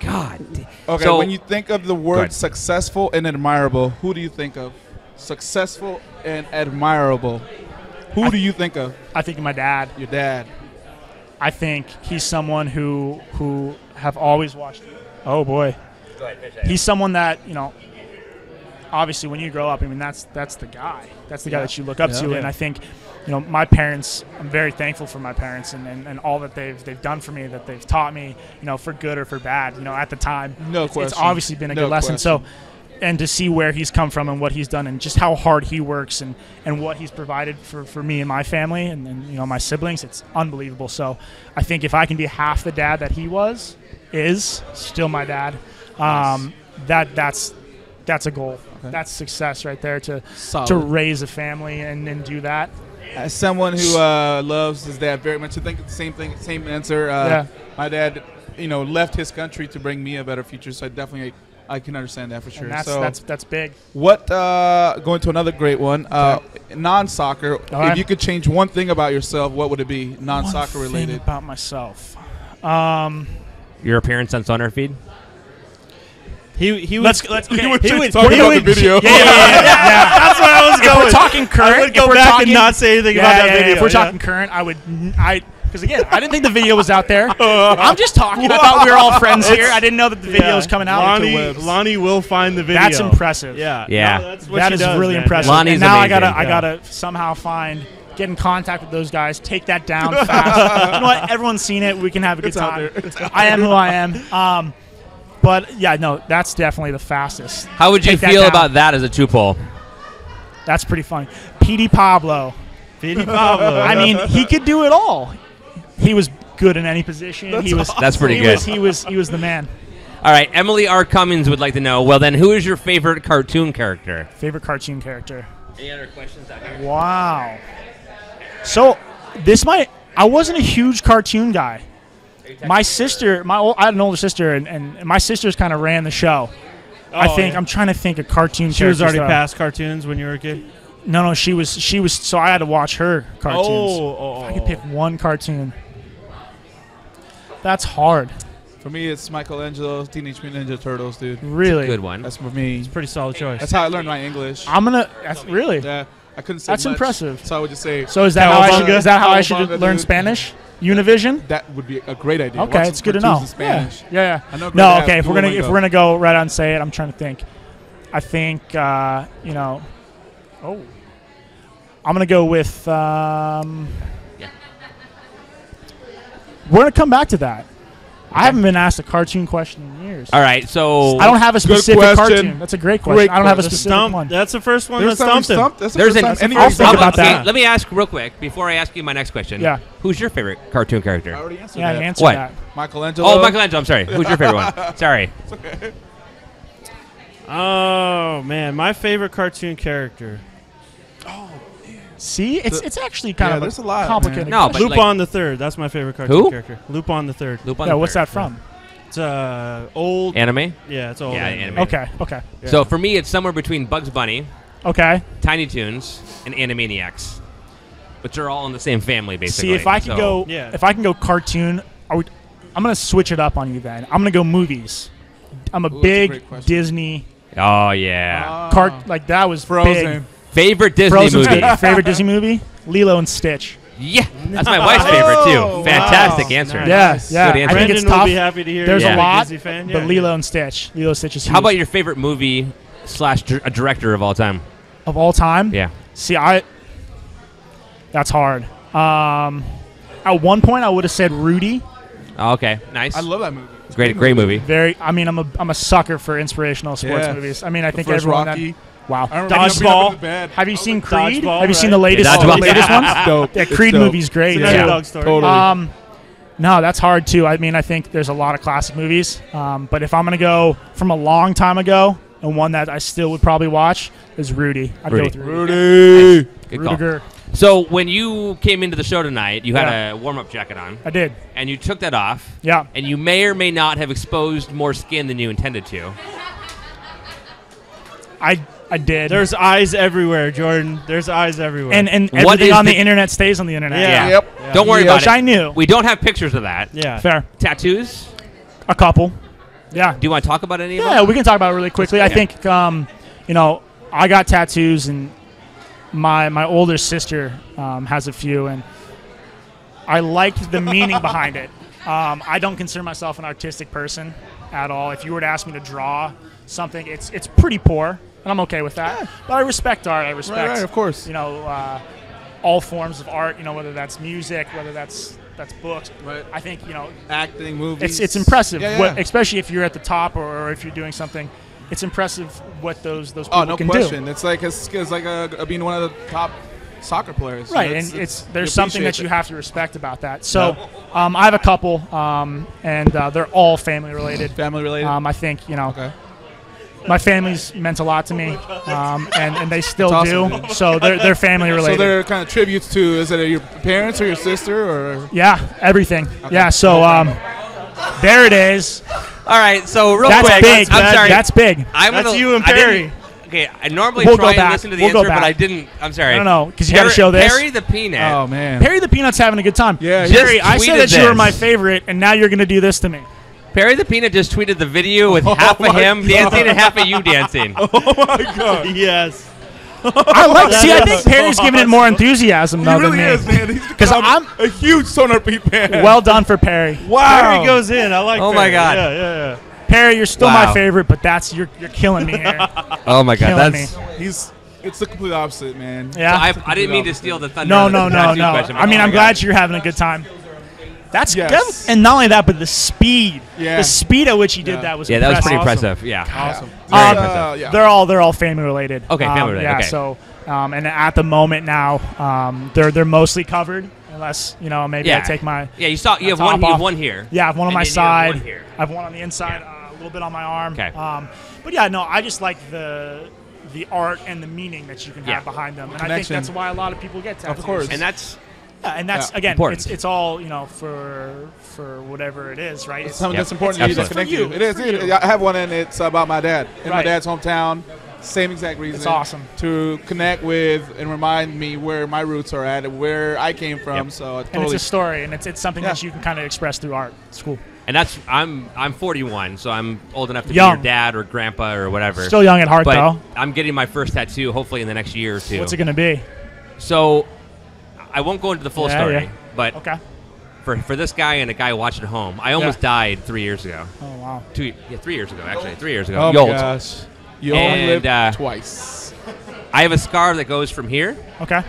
God. Okay, So- when you think of the word successful and admirable, who do you think of? Successful and admirable. Who do you think of? I think of my dad. Your dad. I think he's someone who who have always watched. Oh boy, he's someone that you know. obviously when you grow up, I mean that's that's the guy. That's the guy Yeah. that you look up Yeah. to, Yeah. and I think. You know, my parents. I'm very thankful for my parents and, and, and all that they've they've done for me, that they've taught me. You know, for good or for bad. You know, at the time, No it's, it's obviously been a No good lesson. So, question. And to see where he's come from and what he's done and just how hard he works and, and what he's provided for, for me and my family and, and you know my siblings, it's unbelievable. So I think if I can be half the dad that he was, is still my dad, um, that that's that's a goal. That's success right there to Solid. to raise a family and, and do that. As someone who uh, loves his dad very much, I think the same thing, same answer. Uh, Yeah. My dad, you know, left his country to bring me a better future, so I definitely I can understand that for sure. And that's so that's that's big. what? Uh, going to another great one. Uh, non-soccer. right. If you could change one thing about yourself, what would it be? Non-soccer related. about myself. Um, Your appearance on Sonar Feed. He he let's was let's You okay. would he just would- talk he about would- the video. Yeah, yeah, yeah, yeah, [LAUGHS] yeah. That's where I was If going. we're talking current, I would go we're back talking- and not say anything Yeah, about yeah, that yeah, video. If we're yeah. talking current, I would I because again I didn't think the video was out there. [LAUGHS] I'm just talking. I thought we were all friends here. I didn't know that the video Yeah. was coming out. Lonnie. Lonnie will find the video. That's impressive. Yeah, Yeah. No, that's what that does, really man. impressive. Lonnie's and now I gotta I gotta somehow find get in contact with those guys, take that down [LAUGHS] fast. you know what? Everyone's seen it. We can have a good It's out time. there. I am who I am. Um, but yeah, no, that's definitely the fastest. How would you Take feel down. about that as a tifo? That's pretty funny. PD Pablo. Petey Pablo. I mean, he could do it all. He was good in any position. he was. That's pretty he good. Was, he was. He was the man. All right, Emily R. Cummings would like to know. Well, then, who is your favorite cartoon character? Favorite cartoon character. Any other questions out here? Wow. So this might. I wasn't a huge cartoon guy. My sister, my ol- I had an older sister, and, and my sisters kind of ran the show. I Oh, think yeah. I'm trying to think of cartoon. she was already that- past cartoons when you were a kid. No, no, she was. She was. So I had to watch her cartoons. Oh, oh, oh If I could oh. pick one cartoon. That's hard. For me, it's Michelangelo's Teenage Mutant Ninja Turtles, dude. Really. Good one. That's for me. It's a pretty solid choice. That's how I learned my English. I'm gonna. That's really. Yeah, I couldn't say That's much, impressive. So I would just say So is that how I should? Is that how I should Cowabunga, learn dude. Spanish? Univision. that would be a great idea. Okay, Watch it's good to cartoons know. in Spanish. Yeah, yeah. I know No, okay. If we're gonna if we're gonna go right on say it, I'm trying to think. I think uh, you know. Oh. I'm gonna go with. Um, Yeah. We're gonna come back to that. I haven't been asked a cartoon question in years. All right, so I don't have a specific cartoon. That's a great question. Great I don't have a specific Stump. one. That's the first one There's that stumped him. stumped. That's the there's first an. time any I'll think about okay, that. Let me ask real quick before I ask you my next question. Yeah. Who's your favorite cartoon character? I already answered Yeah, that. answer What? that. Michelangelo. Oh, Michelangelo. I'm sorry. Who's your favorite one? [LAUGHS] Sorry. Okay. Oh man, my favorite cartoon character. See, it's The- it's actually kind Yeah, of there's a a lot, complicated. man. No, but like- Lupin the Third. That's my favorite cartoon Who? character. Lupin the Third. Loop on yeah, the what's third. that from? It's uh old. Anime. Yeah, it's old. Yeah, anime. anime. Okay, okay, Yeah. So for me, it's somewhere between Bugs Bunny, okay. Tiny Toons, and Animaniacs, which are all in the same family, basically. See, if I can So- go, Yeah. if I can go cartoon, I would. I'm gonna switch it up on you. Then I'm gonna go movies. I'm a Ooh, that's a big. Disney Oh yeah. Ah. cart. Like that was Frozen. Favorite Disney Frozen's movie? good. [LAUGHS] Favorite Disney movie? Lilo and Stitch. Yeah, that's my wife's favorite too. Fantastic wow. answer. Nice. Yeah, Nice. yeah. Good I answer. think Brandon it's will tough. be happy to hear. There's you're a big lot, Disney fan. but Lilo and Stitch. Lilo and Stitch is huge. How about your favorite movie slash dir- a director of all time? of all time? Yeah. See, I. That's hard. Um, at one point, I would have said Rudy. Oh, okay, nice. I love that movie. It's great, great movie. Very. I mean, I'm a I'm a sucker for inspirational sports Yeah. movies. I mean, I The think first everyone. Rocky. That, wow. I remember being up Dodgeball. in the bed. Have you seen Creed? Dodgeball, Have you seen the latest, [LAUGHS] Yeah, the Dodgeball. latest ones? Dope. That Creed dope. movie's great. It's yeah. an underdog story. Totally. Um, no, that's hard too. I mean, I think there's a lot of classic movies. Um, but if I'm gonna go from a long time ago and one that I still would probably watch is Rudy. I'd Rudy. go with Rudy. Rudy. Good call. Rudiger. So when you came into the show tonight, you had Yeah. a warm-up jacket on, I did. and you took that off, Yeah. and you may or may not have exposed more skin than you intended to. I I did. There's eyes everywhere, Jordan. There's eyes everywhere. and and What everything is on the, the- internet stays on the internet. Yeah. Yep. Yeah. Don't worry Yeah. about Which it. I knew. We don't have pictures of that. yeah. Fair. Tattoos? A couple. Yeah. Do you want to talk about any of Yeah, them? we can talk about it really quickly. I Yeah. think, um, you know, I got tattoos, and my my older sister um, has a few, and I liked the meaning behind it. [LAUGHS] Um, I don't consider myself an artistic person at all. If you were to ask me to draw something, it's it's pretty poor. And I'm okay with that. But I respect art. I respect, Right, right, of course. you know, uh, all forms of art. You know, whether that's music, whether that's that's books. Right. I think you know Acting, movies. it's it's impressive, Yeah, what- especially if you're at the top or, or if you're doing something. It's impressive what those those people Oh, no can question. do. It's like it's, it's like a, being one of the top soccer players. Right, It's- and it's you there's something that appreciate you have to respect about that. So, um, I have a couple, um, and uh, they're all family related. family related. Um, I think you know okay. My family's meant a lot to me, um, and and they still That's do. awesome, So they're they're family related. So related. they're kind of tributes to is it your parents or your sister or yeah, everything. Yeah. So um, there it is. All right, so real That's quick, big. I'm sorry. That's big. I'm That's gonna, you and I didn't- Perry. okay, I normally We'll try go and back. listen to the We'll answer, but. I didn't. I'm sorry. I don't know because you got to show this. Perry the peanut. oh man. Perry the Peanut's having a good time. Yeah, Perry, I said tweeted that you were my favorite, and now you're going to do this to me. Perry the peanut just tweeted the video with [LAUGHS] Oh half of him God. dancing and half of you dancing. [LAUGHS] Oh my God! [LAUGHS] yes. I like. see, I think That's Perry's giving it more enthusiasm he really than me. is, man. He's 'Cause become I'm- a huge Sonar Feed fan. Well done for Perry. wow. Perry goes in. I like. Oh my God. Yeah, yeah, yeah. Perry, you're still Wow. my favorite, but that's you're you're killing me here. Oh my god, Killing that's. me. He's it's the complete opposite, man. Yeah. I, I didn't mean to steal the thunder. no, no, no, no. question, I mean, oh I'm my glad God. you're having a good time. That's Yes. that- and not only that, but the speed. Yeah. The speed at which he did Yeah. that was Yeah, that was pretty impressive. impressive. Yeah. Awesome. Very Um, impressive. Uh, yeah. They're all they're all family related. Okay, family Um, related, Yeah. okay. So, um, and at the moment now, um, they're they're mostly covered, unless you know maybe Yeah. I take my Yeah, you saw. You have top one. You have one here. yeah, I have one on And my then you have side. one here. I have one on the inside, uh, a little bit on my arm. Okay. Um, but yeah, no, I just like the the art and the meaning that you can Yeah. have behind them, and I think that's why a lot of people get tattoos. Of course. And that's Yeah, and that's Yeah. again, Important. it's it's all you know for for whatever it is, right? It's something Yep. that's important to you It's to for connect you. you. It is. It's for it- you. I have one, and it's about my dad in my Right. dad's hometown. Same exact reason. It's awesome. to connect with and remind me where my roots are at and where I came from. Yep. So it's and totally it's a story, and it's it's something Yeah. that you can kind of express through art. It's cool. and that's. I'm I'm 41, so I'm old enough to Young. be your dad or grandpa or whatever. Still young at heart, but though. I'm getting my first tattoo hopefully in the next year or two. What's it gonna be? So I won't go into the full Yeah, story, yeah. but Okay. for for this guy and a guy watching at home, I almost died three years ago. Oh wow. Two, yeah, three years ago actually. Three years ago. Oh Yolt. my gosh. You only And, live uh, twice. I have a scar that goes from here Okay.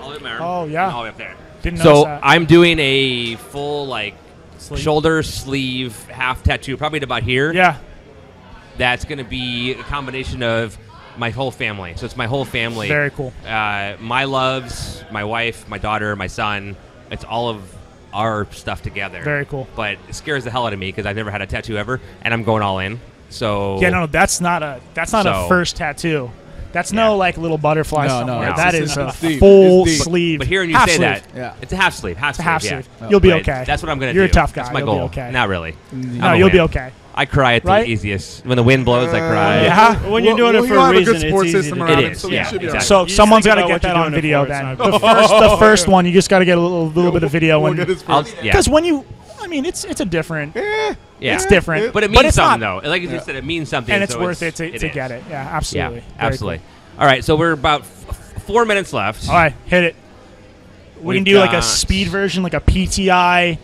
all the way up my arm, Oh, yeah. and all the way up there. Didn't notice So that. I'm doing a full like Sleeve. shoulder sleeve half tattoo, probably to about here. Yeah. That's going to be a combination of my whole family. So it's my whole family. Very cool. Uh, my loves, my wife, my daughter, my son. It's all of our stuff together. Very cool. But it scares the hell out of me because I've never had a tattoo ever, and I'm going all in. So Yeah, no, that's not a that's not So- a first tattoo. That's Yeah. no like little butterfly No, no, somewhere. no. That It's- is it's a deep. full deep. sleeve. But hearing you half say sleeve. that, Yeah. it's a half sleeve. Half It's a sleeve. half yeah. sleeve. You'll be But okay. That's what I'm gonna do. You're a tough guy. That's my You'll be goal. okay. Not really. No, I'm you'll be okay. I cry at Right? the easiest when the wind blows. I uh, cry. Yeah. When you're doing Well, it for you a have a reason, good support it's easy system to around do. It him, so yeah, you exactly. So You just someone's think got to get what that you're on doing it video for, then. The [LAUGHS] first, the first one, you just got to get a little, little bit of video We'll when get his I'll, yeah. because when you, I mean, it's it's a different, Yeah. yeah. it's different, But it means it's something not- though. Like you Yeah. said, it means something. and it's so worth it to, it to get it. Yeah, absolutely. Yeah, absolutely. cool. All right, so we're about f- four minutes left. All right, hit it. We We've can do like a speed version, like a PTI.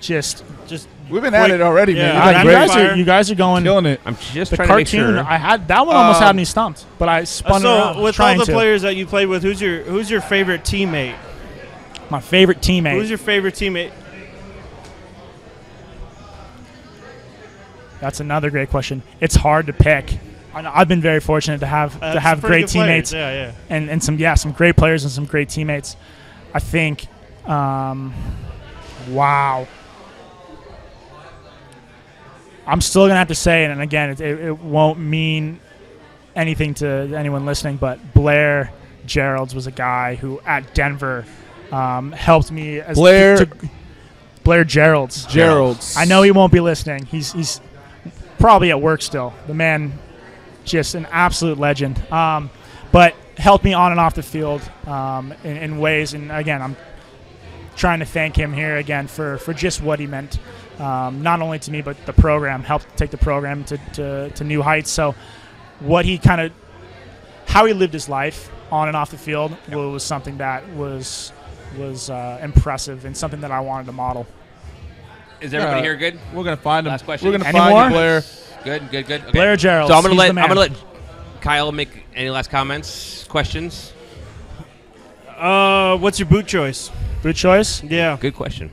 Just, Just We've been at it already, yeah. man. Uh, You've you done great. guys are you guys are going. Killing it. I'm just The trying to make cartoon, sure. I had that one almost Um, had me stumped, but I spun so around with all the to. players that you played with, who's your who's your favorite teammate? My favorite teammate. Who's your favorite teammate? That's another great question. It's hard to pick. I know- I've been very fortunate to have Uh, to have great teammates Yeah, yeah. and, and some yeah some great players and some great teammates. I think, um, wow. I'm still gonna have to say it, and again, it, it, it won't mean anything to anyone listening, but Blair Geralds was a guy who at Denver um, helped me. As Blair- to- Blair Geralds. Gerald's. I know he won't be listening. He's he's probably at work still. The man, just an absolute legend. Um, but helped me on and off the field um, in, in ways. And again, I'm trying to thank him here again for for just what he meant, um, not only to me but the program. Helped take the program to to, to new heights. So what he kind of how he lived his life on and off the field was something that was was uh, impressive and something that I wanted to model. Is everybody Yeah. here good? We're gonna find him. Last question. We're gonna Any find more? you, Blair. Good, good, good. Okay. Blair Gerald. So I'm gonna let the I'm gonna let Kyle, make any last comments, questions? Uh, what's your boot choice? Boot choice. Yeah. Good question.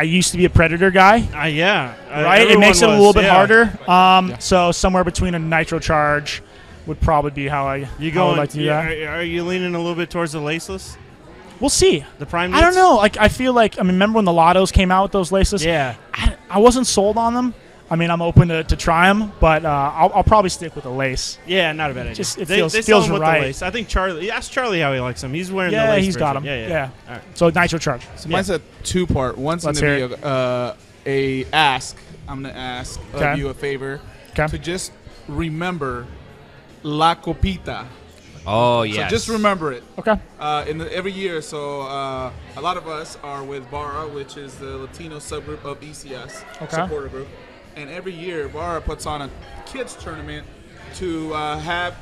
I used to be a Predator guy. Uh, yeah. Uh, right? It makes it a little bit yeah. harder. Um, So somewhere between a nitro charge would probably be how I You how I going? would like to do yeah, that. are, are you leaning a little bit towards the laceless? We'll see. The prime. I don't know. Like I feel like I mean, remember when the Lottos came out with those laces? Yeah. I, I wasn't sold on them. I mean, I'm open to, to try them, but uh, I'll, I'll probably stick with the lace. Yeah, not a bad idea. Just- it they, feels- they sell feels them with right. the lace. I think Charlie. Ask Charlie how he likes them. He's wearing the Yeah, lace. he's got them. Yeah, yeah. Yeah. All right. So nitro charge. So mine's a two part. One's Let's gonna be a, uh, a ask. I'm going to ask Okay. of you a favor Okay. to just remember La Copita. Oh yeah. So just remember it. Okay. Uh, in the, every year, so uh, a lot of us are with Barra, which is the Latino subgroup of ECS Okay. supporter group, and every year Barra puts on a kids tournament to uh, have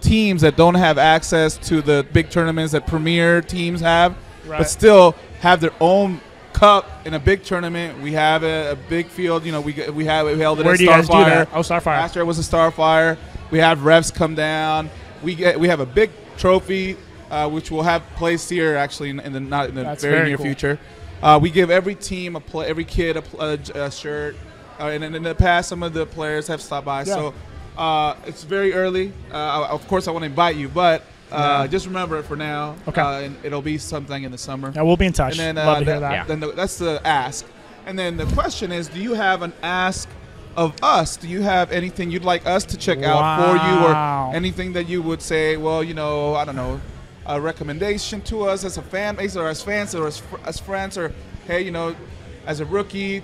teams that don't have access to the big tournaments that premier teams have, Right. but still have their own cup in a big tournament. We have a, a big field. You know, we we have we held it Where at do you guys do Starfire. that? Oh, Starfire. Last year it was a Starfire. We have refs come down. We get we have a big trophy, uh, which will have placed here actually in, in the not in the very, very near cool. future. Uh, we give every team a play, every kid a, a a shirt, uh, and in the past some of the players have stopped by. Yeah. So uh, it's very early. Uh, of course, I want to invite you, but uh, just remember it for now. Okay. Uh, and it'll be something in the summer. Yeah, we'll be in touch. And then, uh, Love to hear that- that. Yeah. then the, that's the ask. And then the question is, do you have an ask of us? Do you have anything you'd like us to check out for you, or anything that you would say? Well, you know, I don't know, a recommendation to us as a fan base, or as fans, or as, as friends, or hey, you know, as a rookie,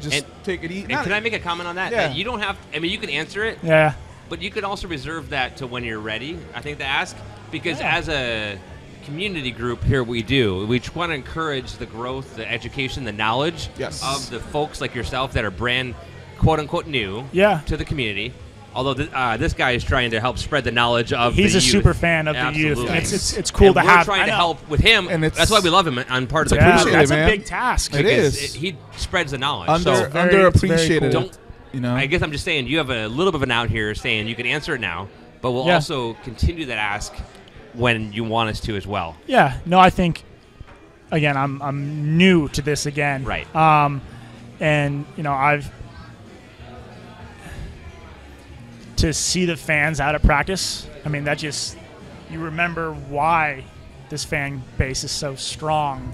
just And- take it easy. And can I make a comment on that? Yeah. That you don't have. I mean, you can answer it, Yeah. but you can also reserve that to when you're ready. I think to ask because Yeah. as a community group here, we do we want to encourage the growth, the education, the knowledge Yes. of the folks like yourself that are brand quote unquote new Yeah. to the community. Although th- uh, this guy is trying to help spread the knowledge of He's the a youth. super fan of the youth. Absolutely. It's, it's, it's cool And to we're have. trying to help with him, And it's- that's why we love him on part of the Yeah, appreciate that's man. a big task. It because it- he spreads the knowledge. under so very- underappreciated. cool. you know? I guess I'm just saying you have a little bit of an out here saying you can answer it now, but we'll Yeah. also continue that ask when you want us to as well. Yeah, no, I think again, I'm I'm new to this again. Right. Um, and you know, I've to see the fans out at practice. I mean, that just you remember why this fan base is so strong.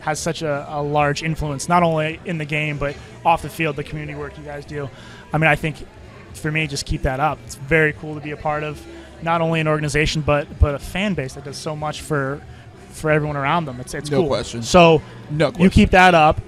Has such a, a large influence, not only in the game but off the field, the community work you guys do. I mean, I think for me, just keep that up. It's very cool to be a part of not only an organization but but a fan base that does so much for for everyone around them. It's it's No cool. question. So no question. you keep that up.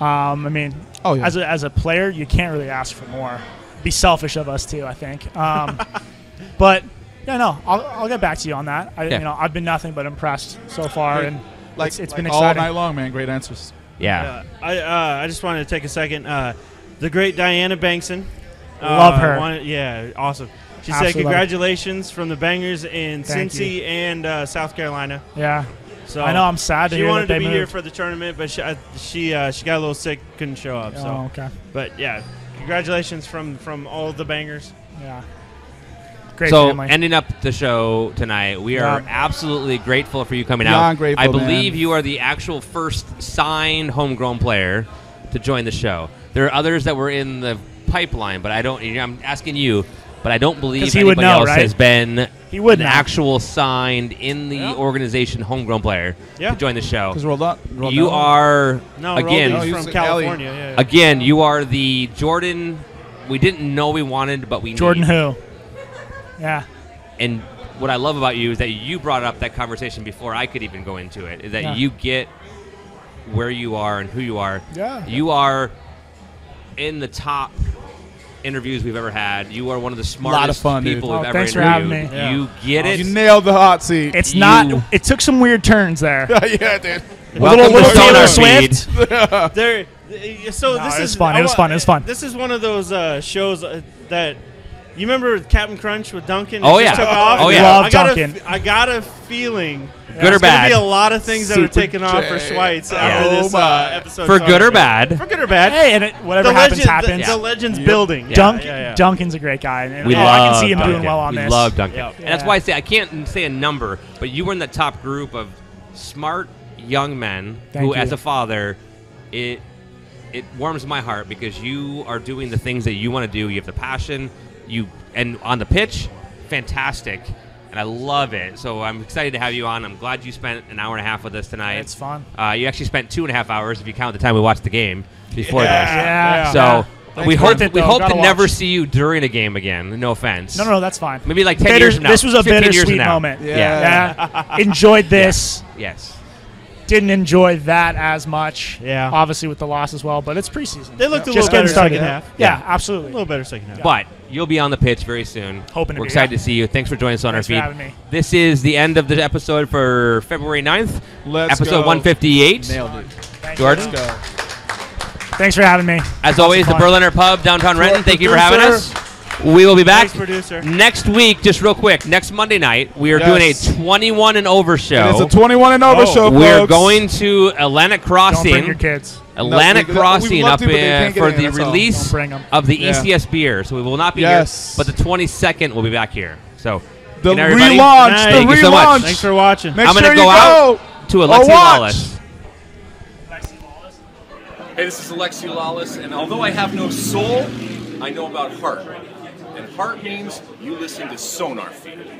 Um, I mean, Oh, yeah. as a as a player, you can't really ask for more. Be selfish of us too, I think. Um, [LAUGHS] but yeah, no, I'll, I'll get back to you on that. I, Yeah. You know, I've been nothing but impressed so far, Great. and like, it's, it's like been all exciting. night long, man. Great answers. Yeah. Yeah, I uh, I just wanted to take a second. Uh, the great Diana Bankson. Love uh, her. wanted- yeah, awesome. She Absolutely said congratulations from the Bangers in Thank Cincy and uh, South Carolina. Yeah, So I know. I'm sad to she hear wanted that to they be here for the tournament, but she uh, she uh, she got a little sick, couldn't show up. So, oh, okay. but yeah, congratulations from from all the Bangers. Yeah. Great so family. ending up the show tonight, we are Yeah. absolutely grateful for you coming Beyond out. grateful, I believe man. you are the actual first signed homegrown player to join the show. There are others that were in the pipeline, but I don't. I'm asking you, but I don't believe 'Cause he would anybody know, else right? has been he would an know. actual signed in the Yeah. organization homegrown player Yeah. to join the show. Because rolled up. rolled You down. are No, again. No, he's from California. Yeah, yeah. Again, you are the Jordan we didn't know we wanted, but we Jordan need. who? Yeah. And what I love about you is that you brought up that conversation before I could even go into it. Is that Yeah. you get where you are and who you are. Yeah. You are in the top interviews we've ever had. You are one of the smartest fun, dude. people Oh, we've ever thanks for interviewed. having me. Yeah. You get it. You nailed the hot seat. It's You- not. It took some weird turns there. [LAUGHS] yeah, dude. A Welcome little, little to Sonar Taylor Feed. [LAUGHS] Swift. There. So No, this it is was fun. It I was wa- fun. It was fun. This is one of those uh, shows uh, that You remember Captain Crunch with Duncan? Oh, just yeah. Took off? Oh, yeah. Love I got, a, Duncan. f- I got a feeling. Good or there's gonna bad? be a lot of things that are Super taken off for Schweitz Yeah. after Oh this uh, episode. For started. good or bad? For good or bad. Hey, and it, whatever the happens legend, happens. The, the legend's building. Dunk, Yeah, yeah. Duncan's a great guy, and We oh, love I can see him Duncan. doing well on we this. love Duncan. Yep. And that's why I say I can't say a number, but you were in the top group of smart young men Thank who, you. as a father, it it warms my heart because you are doing the things that you want to do. You have the passion, you and on the pitch, fantastic. And I love it. So I'm excited to have you on. I'm glad you spent an hour and a half with us tonight. It's fun. Uh, you actually spent two and a half hours if you count the time we watched the game before Yeah. this. Yeah. So we Thanks, hope worth it, we though. hope to Gotta never see you during a game again. No offense. No, no, no, that's fine. Maybe like 10 Bitter- years from now. This was a 15 years from bittersweet now. moment. Yeah. Yeah. [LAUGHS] Enjoyed this. Yes. Didn't enjoy that as much. Yeah. Obviously with the loss as well, but it's preseason. They looked a Just little better getting started. second half. Yeah, Yeah. A absolutely. little better second half. But you'll be on the pitch very soon. Hoping to We're be, excited yeah. to see you. Thanks for joining us on Thanks for our having feed. me. This is the end of the episode for February 9th. Let's episode go. 158. Nailed it. Jordan, Let's go. Thanks for having me. as always, the. Berliner Pub, downtown Renton. Thank you for having us. Producer. We will be back Thanks, producer. next week. Just real quick, next Monday night, we are Yes. doing a 21 and over show. It's a 21 and over Oh. show, We're going to Atlantic Crossing. Don't bring your Crossing. kids. Atlantic No, we- we Crossing up to, in, for in, the release Don't bring 'em. of the Yeah. ECS beer. So we will not be Yes. here, but the 22nd we'll be back here. So The good everybody. relaunch. Nice. The Thank you so much. relaunch. Thanks for watching. Make I'm gonna sure go you out go. to Or Alexi watch. Lawless. Hey, this is Alexi Lalas, and although I have no soul, I know about heart. And heart means you listen to Sonar Feed.